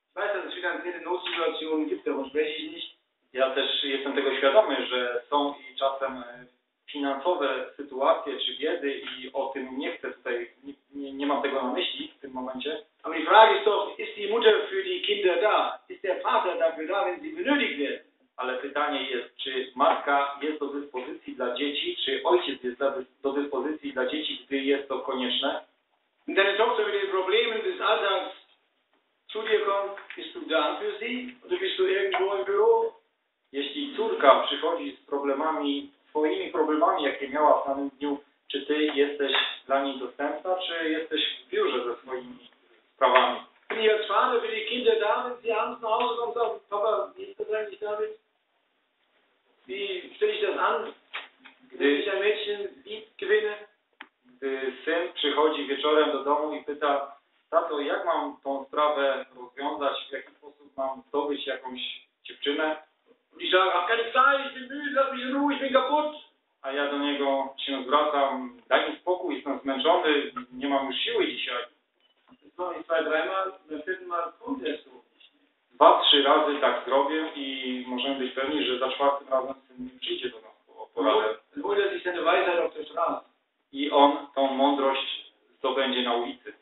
Ich weiß, dass es finanzielle Notsituationen gibt, davon spreche ich nicht. Ja też jestem tego świadomy, że są i czasem e, finansowe sytuacje czy biedy i o tym nie chcę tutaj, nie, nie, nie mam tego na myśli w tym momencie. Aber die Frage ist doch, ist die Mutter für die Kinder da? Ist der Vater dafür da, wenn sie benötigt werden? Ale pytanie jest, czy matka jest do dyspozycji dla dzieci, czy ojciec jest dla, do dyspozycji dla dzieci, gdy jest to konieczne. Wenn deine Tochter mit den Problemen des Alltags sie oder bist du irgendwo im Büro? Jeśli córka przychodzi z problemami, swoimi problemami, jakie miała w danym dniu, czy ty jesteś dla niej dostępna, czy jesteś w biurze ze swoimi sprawami? Ich als Vater für die Kinder da, wenn sie abends nach Hause kommen und sagen, Papa, wie ist das eigentlich damit? Wie stelle ich das an, wenn ich ein Mädchen lieb gewinne? Gdy syn przychodzi wieczorem do domu i pyta, tato, jak mam tą sprawę rozwiązać, w jaki sposób mam zdobyć jakąś dziewczynę, Und ich sage, ach, keine Zeit, ich bin müde, lass mich in Ruhe, ich bin kaputt. a ja do niego się zwracam, daj mi spokój, jestem zmęczony, nie mam już siły dzisiaj. Das mache ich zwei, dreimal, und beim vierten Mal kommt er so nicht mehr. Dwa, trzy razy tak zrobię i możemy być pewni, że za czwartym razem syn nie przyjdzie do nas po, po radę. Dann holt sich seine Weisheit auf der Straße. I on tą mądrość zdobędzie na ulicy.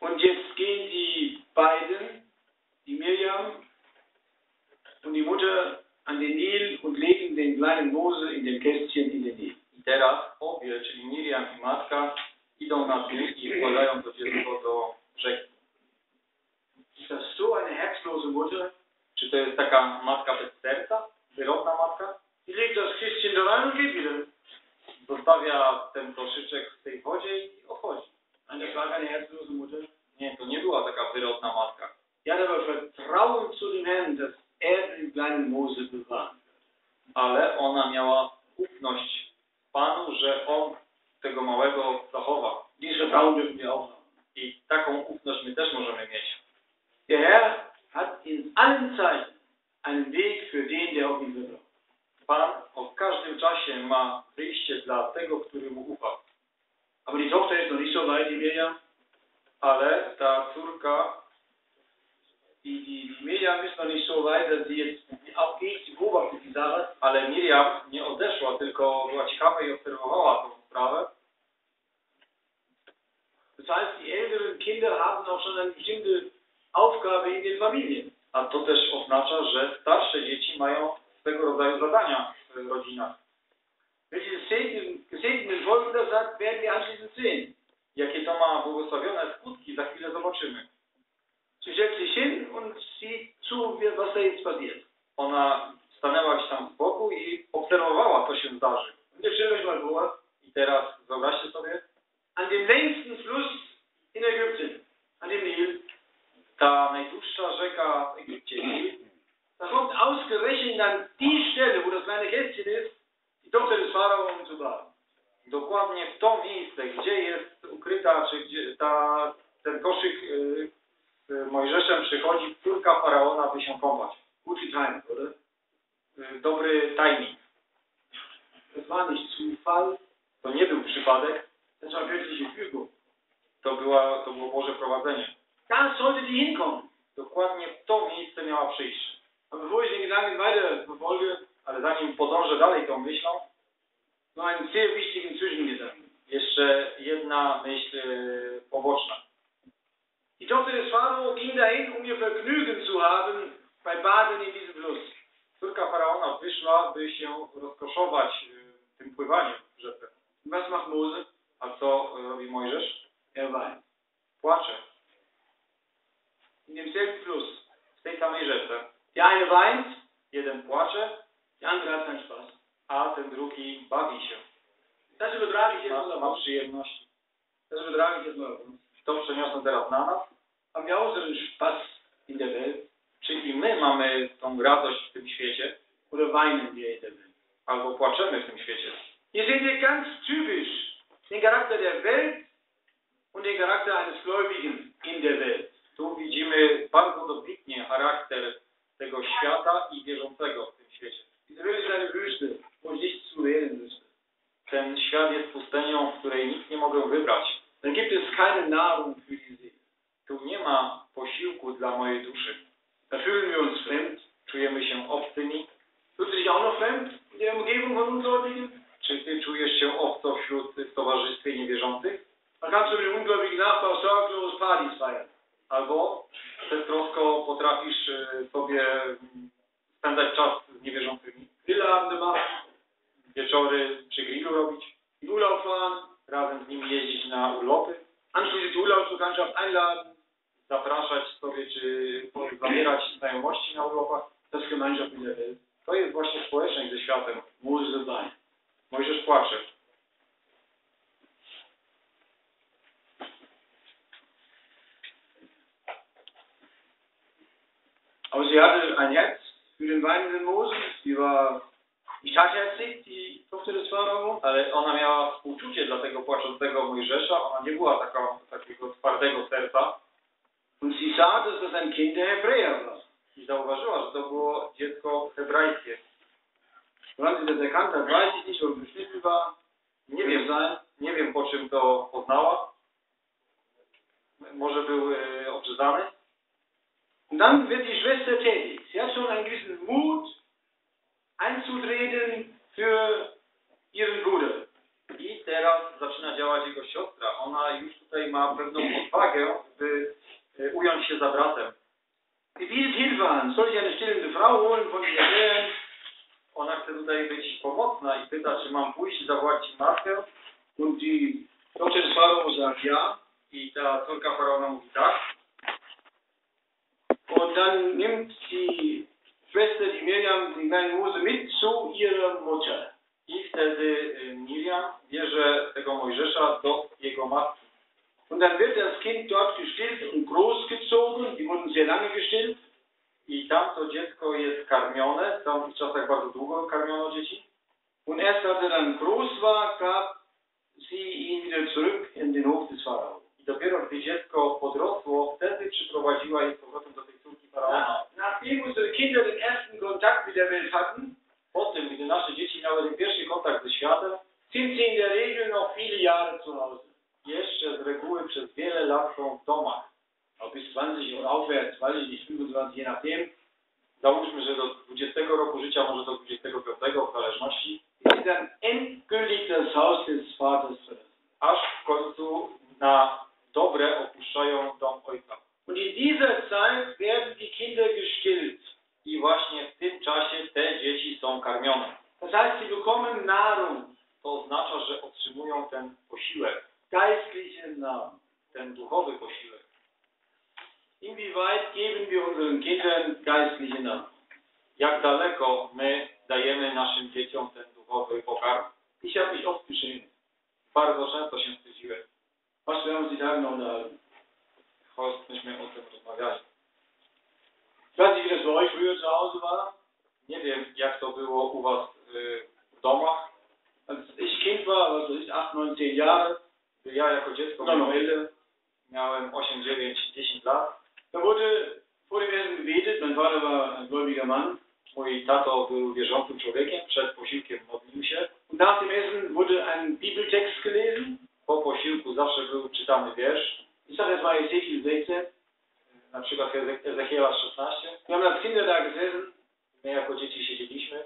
Und jetzt gehen die beiden, die Miriam und die Mutter, an den Nil und legen den kleinen Mose in dem Kästchen in den Nil. I teraz obie, czyli Miriam i matka, idą na dół i wkładają to dziecko do rzeki. Ist das so eine herzlose Mutter? Czy to jest taka matka bez serca? Wyrobna matka? Die legt das Kistchen da rein und geht wieder. Zostawia ten koszyczek w tej wodzie i odchodzi. War keine herzlose Mutter. Nie, to nie była taka wyrobna matka. Hat aber Vertrauen zu dem Herrn, dass er den kleinen Mose bewahren wird. Ale ona miała ufność Panu, że On tego małego zachowa. Dieses Vertrauen dürfen wir auch. I taką ufność my też możemy mieć. Der Herr hat in allen Zeiten einen Weg für den, der auf ihn vertraut. Pan o każdym czasie ma wyjście dla tego, który mu ufa. Aber die Tochter ist noch nicht so weit. Ale ta córka, die, die Miriam ist noch nicht so weit, dass sie jetzt auch geht, sie beobachtet die Sache. ale Miriam nie odeszła, tylko była ciekawa i obserwowała tą sprawę. Das heißt, die älteren Kinder haben auch schon eine bestimmte Aufgabe in den Familien. A to też oznacza, że starsze dzieci mają swego rodzaju zadania w rodzinach. Gesegnen- gesegneten Das hat, werden wir anschließend sehen. Jakie to ma błogosławione skutki, za chwilę zobaczymy. Sie stellt sich hin und sieht zu, was da jetzt passiert. Ona stanęła gdzieś tam z boku i obserwowała, co się zdarzy. Und I teraz wyobraźcie sobie, an dem längsten Fluss in Ägypten, an dem Nil, ta najdłuższa rzeka w Egipcie, da kommt ausgerechnet an die Stelle, wo das kleine Kästchen ist, die Tochter des Pharao, um zu baden. Dokładnie w to miejsce, gdzie jest ukryta, czy gdzie ta, ten koszyk y, z Mojżeszem przychodzi córka Faraona, by się kąpać. getimt, oder? Y, Dobry timing. Das war nicht Zufall, To nie był przypadek, das war göttliche Fügung. to, była, to było Boże prowadzenie. Da sollte die hinkommen. Dokładnie w to miejsce miała przyjść. Aber bevor ich den Gedanken weiter verfolge, Ale zanim podążę dalej tą myślą, einen sehr wichtigen Zwischengedanken. jeszcze jedna myśl y, poboczna. Die Tochter des Pharao ging dahin, um ihr Vergnügen zu haben bei Baden in diesem Fluss. Córka Faraona wyszła, by się rozkoszować y, tym pływaniem w rzece. Was macht Mose? A co y, robi Mojżesz? Er weint. Płacze In demselben Fluss. w tej samej rzece. Der eine weint, Jeden płacze, der andere hat keinen Spaß. A ten drugi bawi się. Ich jetzt mal Ma, ma mal auf uns. To przeniosę teraz na nas. Wir auch unseren Spaß in der Welt? Czyli my mamy tą radość w tym świecie, Oder weinen wir in der Welt? albo płaczemy w tym świecie. Hier seht ihr ganz typisch den Charakter der Welt und den Charakter eines Gläubigen in der Welt. Tu widzimy bardzo dobitnie charakter tego świata i wierzącego w tym świecie. Diese Welt ist eine Wüste, wo ich nichts zu wählen müsste. Ten świat jest pustynią, w której nic nie mogę wybrać. Dann gibt es keine Nahrung für die Seele. Tu nie ma posiłku dla mojej duszy. Da fühlen wir uns fremd. Czujemy się obcymi. Fühlst du dich auch noch fremd in der Umgebung von Ungläubigen? Czy ty czujesz się obco wśród towarzystwie niewierzących? Man kannst du mit dem ungläubigen Nachbar sorglos Partys feiern. Albo beztrosko potrafisz y, sobie mm, spędzać czas z niewierzącymi? Grillabende machen, Wieczory przy grillu robić? in Urlaub fahren, Razem z nimi jeździć na urlopy? anschließend die Urlaubsbekanntschaft einladen. Zapraszać sobie, czy zabierać znajomości na urlopach? Das Gemeinschaft mit der Welt. To jest właśnie społeczność ze światem. Mose weint. Mojżesz płacze. Aber sie hatte ein Herz für den weinenden Moses. Sie war hartherzig, die Tochter des Pharao. Ale ona miała współczucie dla tego płaczącego Mojżesza. Ona nie była taka, takiego twardego serca. Und sie sah, dass das ein Kind der Hebräer war. I zauważyła, że to było dziecko hebrajskie. Woran sie das erkannt hat, weiß ich nicht, ob beschnitten war. Nie wiem, nie wiem po czym to poznała. Może był e, obrzezany. Und dann wird die Schwester tätig. Sie hat schon einen gewissen Mut, einzutreten für ihren Bruder. I teraz zaczyna działać jego siostra. Ona już tutaj ma pewną odwagę, by e, ująć się za bratem. Sie bietet Hilfe an. Soll ich eine stillende Frau holen von? Ona chce tutaj być pomocna i pyta, czy mam pójść zawołać ci matkę. Und die Tochter des Pharao sagt ja. I ta córka faraona mówi tak. Und dann nimmt die Schwester, die Miriam, kleinen Mose mit zu ihrer Mutter. I wtedy y, Miriam bierze tego Mojżesza do jego matki. Und dann wird das Kind dort gestillt und großgezogen. Die wurden sehr lange gestillt. I tam to dziecko jest karmione. W tamtych czasach bardzo długo karmiono dzieci. Und erst als er dann groß war, gab sie ihn wieder zurück in den Hof des Pharao. Dopiero gdy dziecko podrosło, wtedy przyprowadziła je z powrotem do tej córki faraona. Nach- Nachdem unsere Kinder den ersten Kontakt mit der Welt hatten, Po tym, gdy nasze dzieci miały ten pierwszy kontakt ze światem, sind sie in der Regel noch viele Jahre zu Hause. jeszcze z reguły przez wiele lat są w domach. Bis 20 oder aufwärts, weiß ich nicht, 25, je nachdem. Załóżmy, że do 20 roku życia, może do 25 w zależności, sie dann endgültig das Haus des Vaters aż w końcu na dobre opuszczają dom ojca. Und in dieser Zeit werden die Kinder gestillt. I właśnie w tym czasie te dzieci są karmione. Das heißt, sie bekommen Nahrung, To oznacza, że otrzymują ten posiłek, geistliche Nahrung. ten duchowy posiłek. Inwieweit geben wir unseren Kindern geistliche Nahrung? Jak daleko my dajemy naszym dzieciom ten duchowy pokarm? Ich habe mich oft geschämt. Bardzo często się wstydziłem, Was wir haben uns die Tage noch unterhalten. choć myśmy o tym rozmawiali. Ich weiß nicht, wie das bei euch früher zu Hause war. Nie wiem, jak to było u was w domach. Als ich Kind war, weiß ich, 8, 9, 10 Jahre, Ja jako dziecko oder noch miałem, älter, miałem 8, 9, 10 lat. da wurde vor dem Essen gebetet. Mein Vater war ein gläubiger Mann. był wierzącym człowiekiem, przed posiłkiem modlił się, und nach dem Essen wurde ein Bibeltext był czytany wiersz, Ich sage jetzt mal Ezekiel 16. na przykład Eze- Ezechiela 16. Wir haben als Kinder da gesessen My jako dzieci siedzieliśmy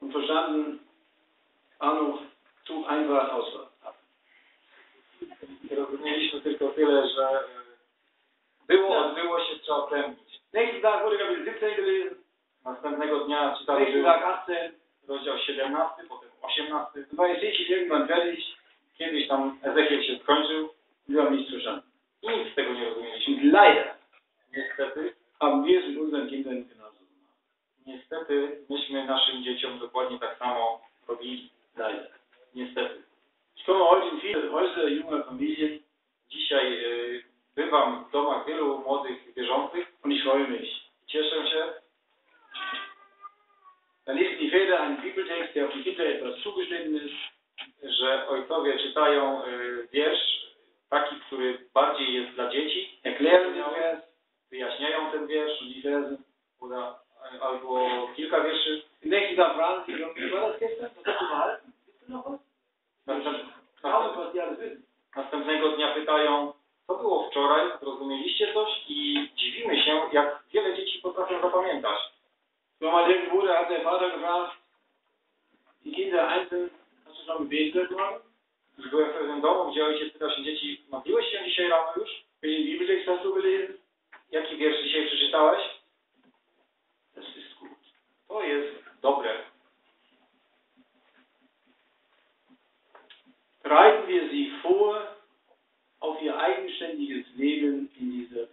und verstanden, Bahnhof, Zug, Einfahrt, Ausfahrt. Rozumieliśmy tylko tyle, że e, było, odbyło się, trzeba tępić. Nächsten Tag wurde Kapitel 17 gelesen, Następnego dnia czytamy nächsten był Tag 18. rozdział 17, potem 18. Dann war Ezekiel irgendwann fertig. Kiedyś tam Ezechiel się skończył Wir haben nichts verstanden. i nic z tego nie rozumieliśmy. Und leider Niestety, haben wir es mit unseren Kindern genauso gemacht. niestety myśmy naszym dzieciom dokładnie tak samo robili. Leider. Niestety. Ich komme heute in viele Häuser junger Familien Dzisiaj y, bywam w domach wielu młodych wierzących und ich freue mich. Cieszę się, Da lesen die Väter einen Bibeltext, der auf die Kinder etwas zugeschnitten ist. że ojcowie czytają y, wiersz taki, który bardziej jest dla dzieci, erklären den Vers wyjaśniają ten wiersz und die Verse. oder, albo kilka wierszy. Am nächsten Tag fragen sie, wie war das gestern? Was hast du behalten? Wisst du noch was? Następ, Traurig, następ, was die alles wissen. następnego dnia pytają, co było wczoraj, rozumieliście coś? I dziwimy się, jak wiele dzieci potrafią zapamiętać. So mal irgendwo, da hat der Vater gefragt, die Kinder einzeln, hast du schon gebetet heute Morgen? I byłem w pewnym domu, gdzie ojciec pytał się dzieci, modliłeś się dzisiaj rano już? Welchen Bibeltext hast du gelesen? Jaki wiersz dzisiaj przeczytałeś? Das ist gut. To jest dobre. Bereiten wir sie vor auf ihr eigenständiges Leben in dieser Welt.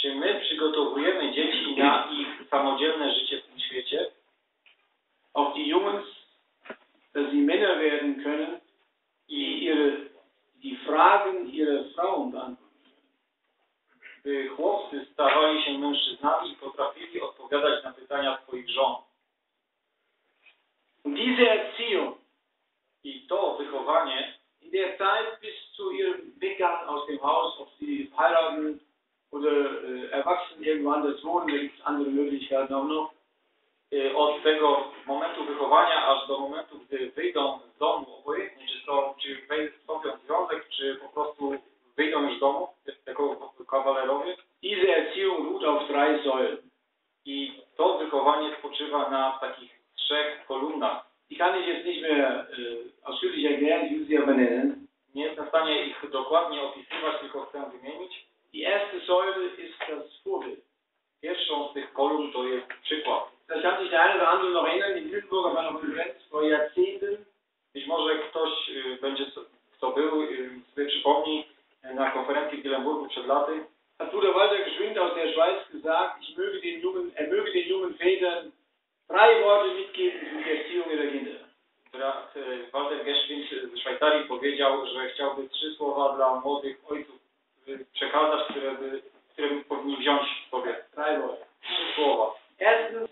Czy my przygotowujemy dzieci na ich samodzielne życie w tym świecie? Auch die Jungs, dass sie Männer werden können, die ihre, die By chłopcy stawali się mężczyznami i potrafili odpowiadać na pytania swoich żon. Diese Erziehung I to wychowanie in der Zeit bis zu ihrem Weggang aus dem Haus, ob sie heiraten oder äh, erwachsen irgendwo anders wohnen, da gibt es andere Möglichkeiten auch noch. Y, od tego momentu wychowania aż do momentu, gdy wyjdą z domu, obojętnie czy są, czy wstąpią w związek, czy po prostu wyjdą już z domu jako kawalerowie. Diese Erziehung ruht auf drei Säulen. I to wychowanie spoczywa na takich trzech kolumnach. Die kann ich jetzt nicht mehr äh, ausführlich erklären, ich will sie aber nennen. Nie jestem w stanie ich dokładnie opisywać, tylko chcę wymienić. Die erste Säule ist das Vorbild. Pierwszą z tych kolumn to jest przykład. Das kann sich der eine oder andere noch erinnern, in Lüneburg auf einer Konferenz vor Jahrzehnten. Być może ktoś y, będzie, kto był, y, sobie przypomni y, na konferencji w Wilenburgu przed laty, Hat Bruder Walter Geschwind aus der Schweiz gesagt, ich möge den jungen, er möge den jungen Vätern drei Worte mitgeben für die Erziehung ihrer Kinder. Walter Geschwind z Szwajcarii powiedział, że chciałby trzy słowa dla młodych ojców przekazać, które, by, które powinni wziąć sobie. Drei Worte. Trzy słowa Erstens,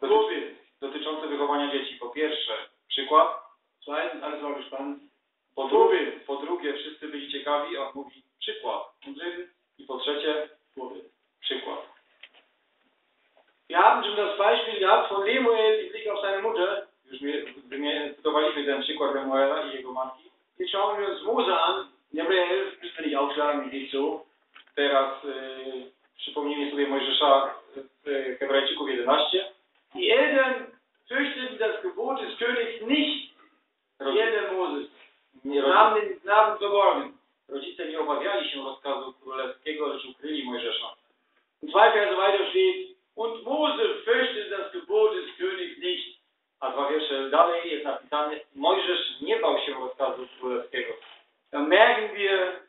doty, Vorbild. dotyczące wychowania dzieci. Po pierwsze, przykład. Zweitens, alles war gespannt. Po drugie, po drugie wszyscy byli ciekawi, a on mówi przykład. I po trzecie, przykład. Wir haben schon das Beispiel gehabt von Lemuel im Blick auf seine Mutter. Już cytowaliśmy ten przykład Lemuela i jego matki. Jetzt schauen wir uns Mose an. In Hebräer 11 müssen wir nicht aufschlagen, nicht so. Teraz y, przypomnijmy sobie Mojżesza y, Hebrajczyków 11. Die Eltern fürchteten das Gebot des Königs nicht, die Eltern Moses. nie, haben den Knaben verborgen. rodzice nie obawiali się rozkazu królewskiego, lecz ukryli Mojżesza. Und zwei Verse weiter steht, und Mose fürchtete das Gebot des Königs nicht. A dwa wiersze dalej jest napisane, Mojżesz nie bał się rozkazu królewskiego. Da merken wir,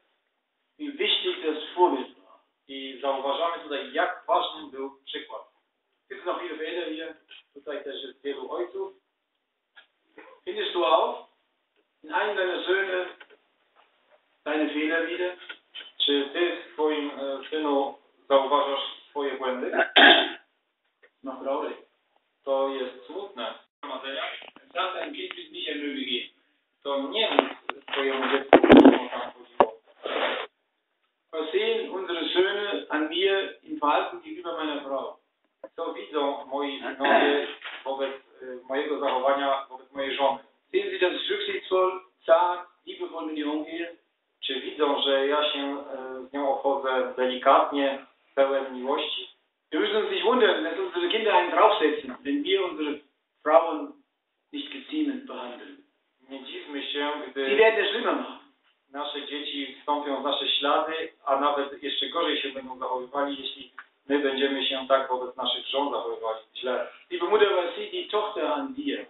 wie wichtig das Vorbild war. I zauważamy tutaj, jak ważnym był przykład. Gibt es noch viele Väter hier? Tutaj też jest wielu ojców. Findest du auch in einem deiner Söhne deine Fehler wieder? Czy ty w swoim e, synu zauważasz swoje błędy? Noch traurig. To jest smutne. Marzenia? Sag deinem Kind, nicht in Mühle geht. To nie mów swojemu dziecku, co tam chodziło. Was sehen unsere Söhne an mir im Verhalten gegenüber meiner Frau? Co widzą moi synowie mojego zachowania wobec mojej żony. Sehen Sie, ich rücksichtsvoll, zart, liebevoll mit ihr umgehe? Czy widzą, że ja się e, z nią obchodzę delikatnie, pełen miłości? Wir müssen uns nicht wundern, dass unsere Kinder einen draufsetzen, wenn wir unsere Frauen nicht geziemend behandeln. Nie dziwmy się, gdy werden es schlimmer machen. nasze dzieci wstąpią w nasze ślady, a nawet jeszcze gorzej się będą zachowywali, jeśli my będziemy się tak wobec naszych żon zachowywali źle. Liebe Mutter, was sieht die Tochter an dir?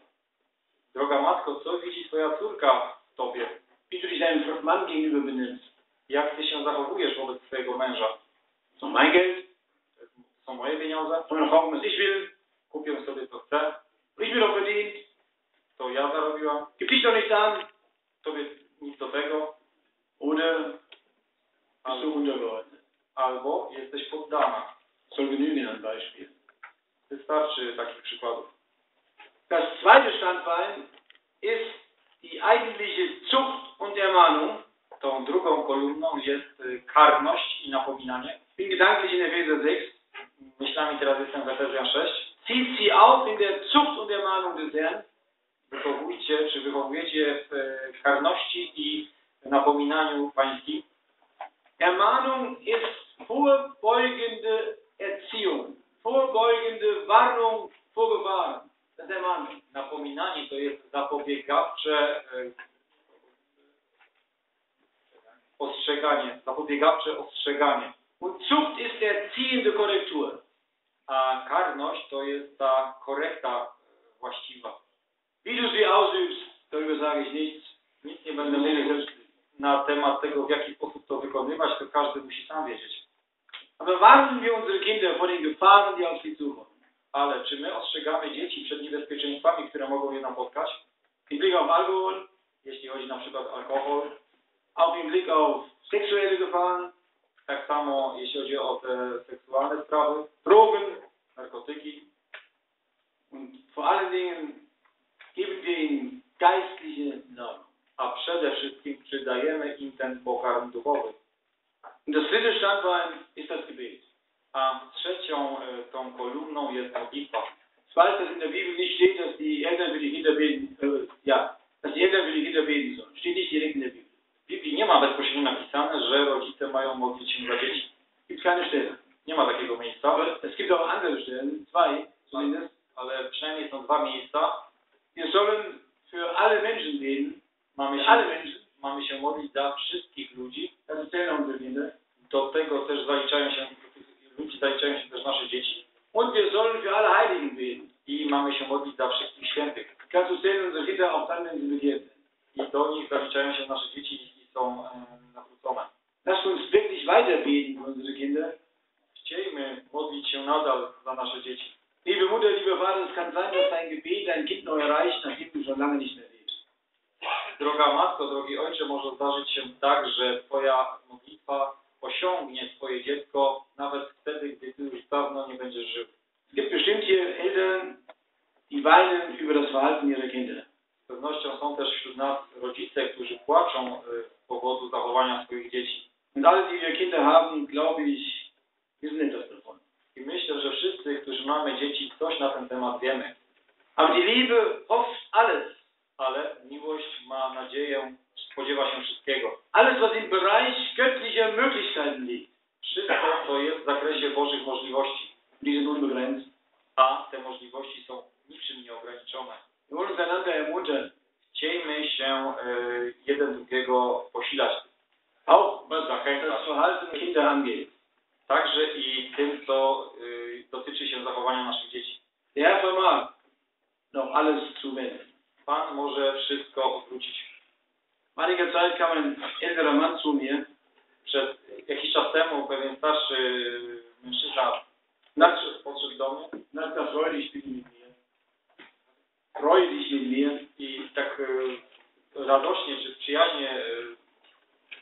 Droga matko, co widzi twoja córka w tobie? Wie du dich deinem Mann gegenüber benimmst? Jak ty się zachowujesz wobec twojego męża? So mein Geld, To są moje pieniądze, soll man kaufen, was ich will, kupię sobie co chcę, ich mir doch verdient, to ja zarobiłam, gib dich doch nicht an. tobie nic do tego, Oder bist du untergeordnet? albo jesteś poddana. An Beispielen. Wystarczy takich przykładów. Das zweite Standbein ist die eigentliche Zucht und Ermahnung. Tą drugą kolumną jest y, karność i napominanie. Bin gedanklich in Epheser 6. Myślami teraz jestem w Efezjan 6. Zieht sie auf in der Zucht und Ermahnung des Herrn. Wychowujcie, czy wychowujecie w karności i napominaniu pańskim. Ermahnung ist vorbeugende Erziehung, vorbeugende Warnung vor Gefahren. Das ist Ermahnung. Napominanie to jest zapobiegawcze e, ostrzeganie, zapobiegawcze ostrzeganie. Und Zucht ist erziehende Korrektur. A karność to jest ta korekta e, właściwa. Wie du sie ausübst, darüber sage ich nichts. Nic nie będę mówił na temat tego, w jaki sposób to wykonywać, to każdy musi sam wiedzieć. Aber warnen wir unsere Kinder vor den Gefahren, die auf sie zukommen. Ale czy my ostrzegamy dzieci przed niebezpieczeństwami, które mogą je napotkać? Im Blick auf Alkohol, Jeśli chodzi na przykład o alkohol, auch im Blick auf sexuelle Gefahren, tak samo jeśli chodzi o te seksualne sprawy, Drogen narkotyki, und vor allen Dingen geben wir ihnen geistliche Nahrung. a przede wszystkim przydajemy im ten pokarm duchowy. A trzecią tą kolumną jest modlitwa. Ich weiß, dass in der Bibel nicht steht, dass die Eltern für die Kinder beten, äh, ja, dass die Eltern für die Kinder beten sollen. Steht nicht direkt in der Bibel. W Biblii nie ma bezpośrednio napisane, że rodzice mają modlić się za dzieci. Gibt keine Stelle. Nie ma takiego miejsca, es gibt auch andere Stellen, zwei zumindest. ale przynajmniej są dwa miejsca. Wir sollen für alle Menschen beten, Mamy się, alle Menschen. mamy się modlić za wszystkich ludzi. Das zählen unsere Kinder. Do tego też zaliczają się, ludzi zaliczają się też nasze dzieci. Und wir sollen für alle Heiligen beten. I mamy się modlić za wszystkich świętych. Dazu zählen unsere Kinder auch dann, wenn. I do nich zaliczają się nasze dzieci, jeśli są e, nawrócone. Lasst uns wirklich weiter beten unsere Kinder. Chciejmy modlić się nadal za nasze dzieci. Liebe Mutter, lieber Vater, es kann sein, dass dein Gebet dein Kind noch erreicht, nachdem du schon lange nicht mehr lebst. Droga Matko, drogi Ojcze, może zdarzyć się tak, że Twoja modlitwa osiągnie swoje dziecko nawet wtedy, gdy Ty już dawno nie będziesz żył. Es gibt bestimmt hier Eltern, die weinen über das Verhalten ihrer Kinder. Z pewnością są też wśród nas rodzice, którzy płaczą e, z powodu zachowania swoich dzieci. Und alle, die wir Kinder haben, glaube ich, wissen etwas davon. I myślę, że wszyscy, którzy mamy dzieci, coś na ten temat wiemy. Aber die Liebe hofft alles. Ale miłość ma nadzieję, spodziewa się wszystkiego. Alles, was im Bereich göttlicher Möglichkeiten liegt. Wszystko, co jest w zakresie Bożych możliwości. Die sind unbegrenzt. A te możliwości są niczym nieograniczone. Wir wollen uns einander ermuntern. Chciejmy się e, jeden drugiego posilać. Auch was das. Verhalten Kinder angeht. Także i tym, co y, dotyczy się zachowania naszych dzieci. Der Herr vermag noch alles zu wenden. Pan może wszystko odwrócić. Einiger Zeit kam ein älterer Mann zu mir. Przed jakiś czas temu pewien starszy mężczyzna Na, podszedł- do mnie na da freudig bin mit mir. Freue dich mit mir. i tak y, radośnie czy przyjaźnie y,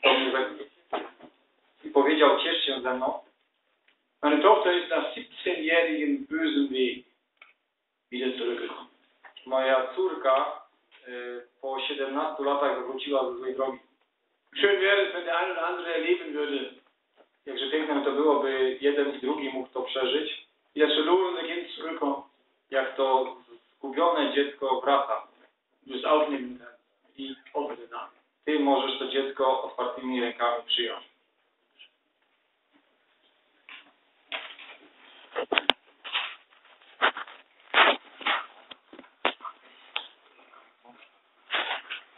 do mnie za- i powiedział, ciesz się ze mną. Meine Tochter ist nach 17-jährigem bösem Weg wieder zurückgekommen. Moja córka po 17 latach wróciła ze złej drogi. Schön wäre es, wenn der ein oder andere erleben würde, Jakże piękne to byłoby jeden i drugi mógł to przeżyć, wie das verlorene Kind zurückkommt. jak to zgubione dziecko du es aufnehmen offenen Armen. Ty możesz to dziecko otwartymi rękami przyjąć.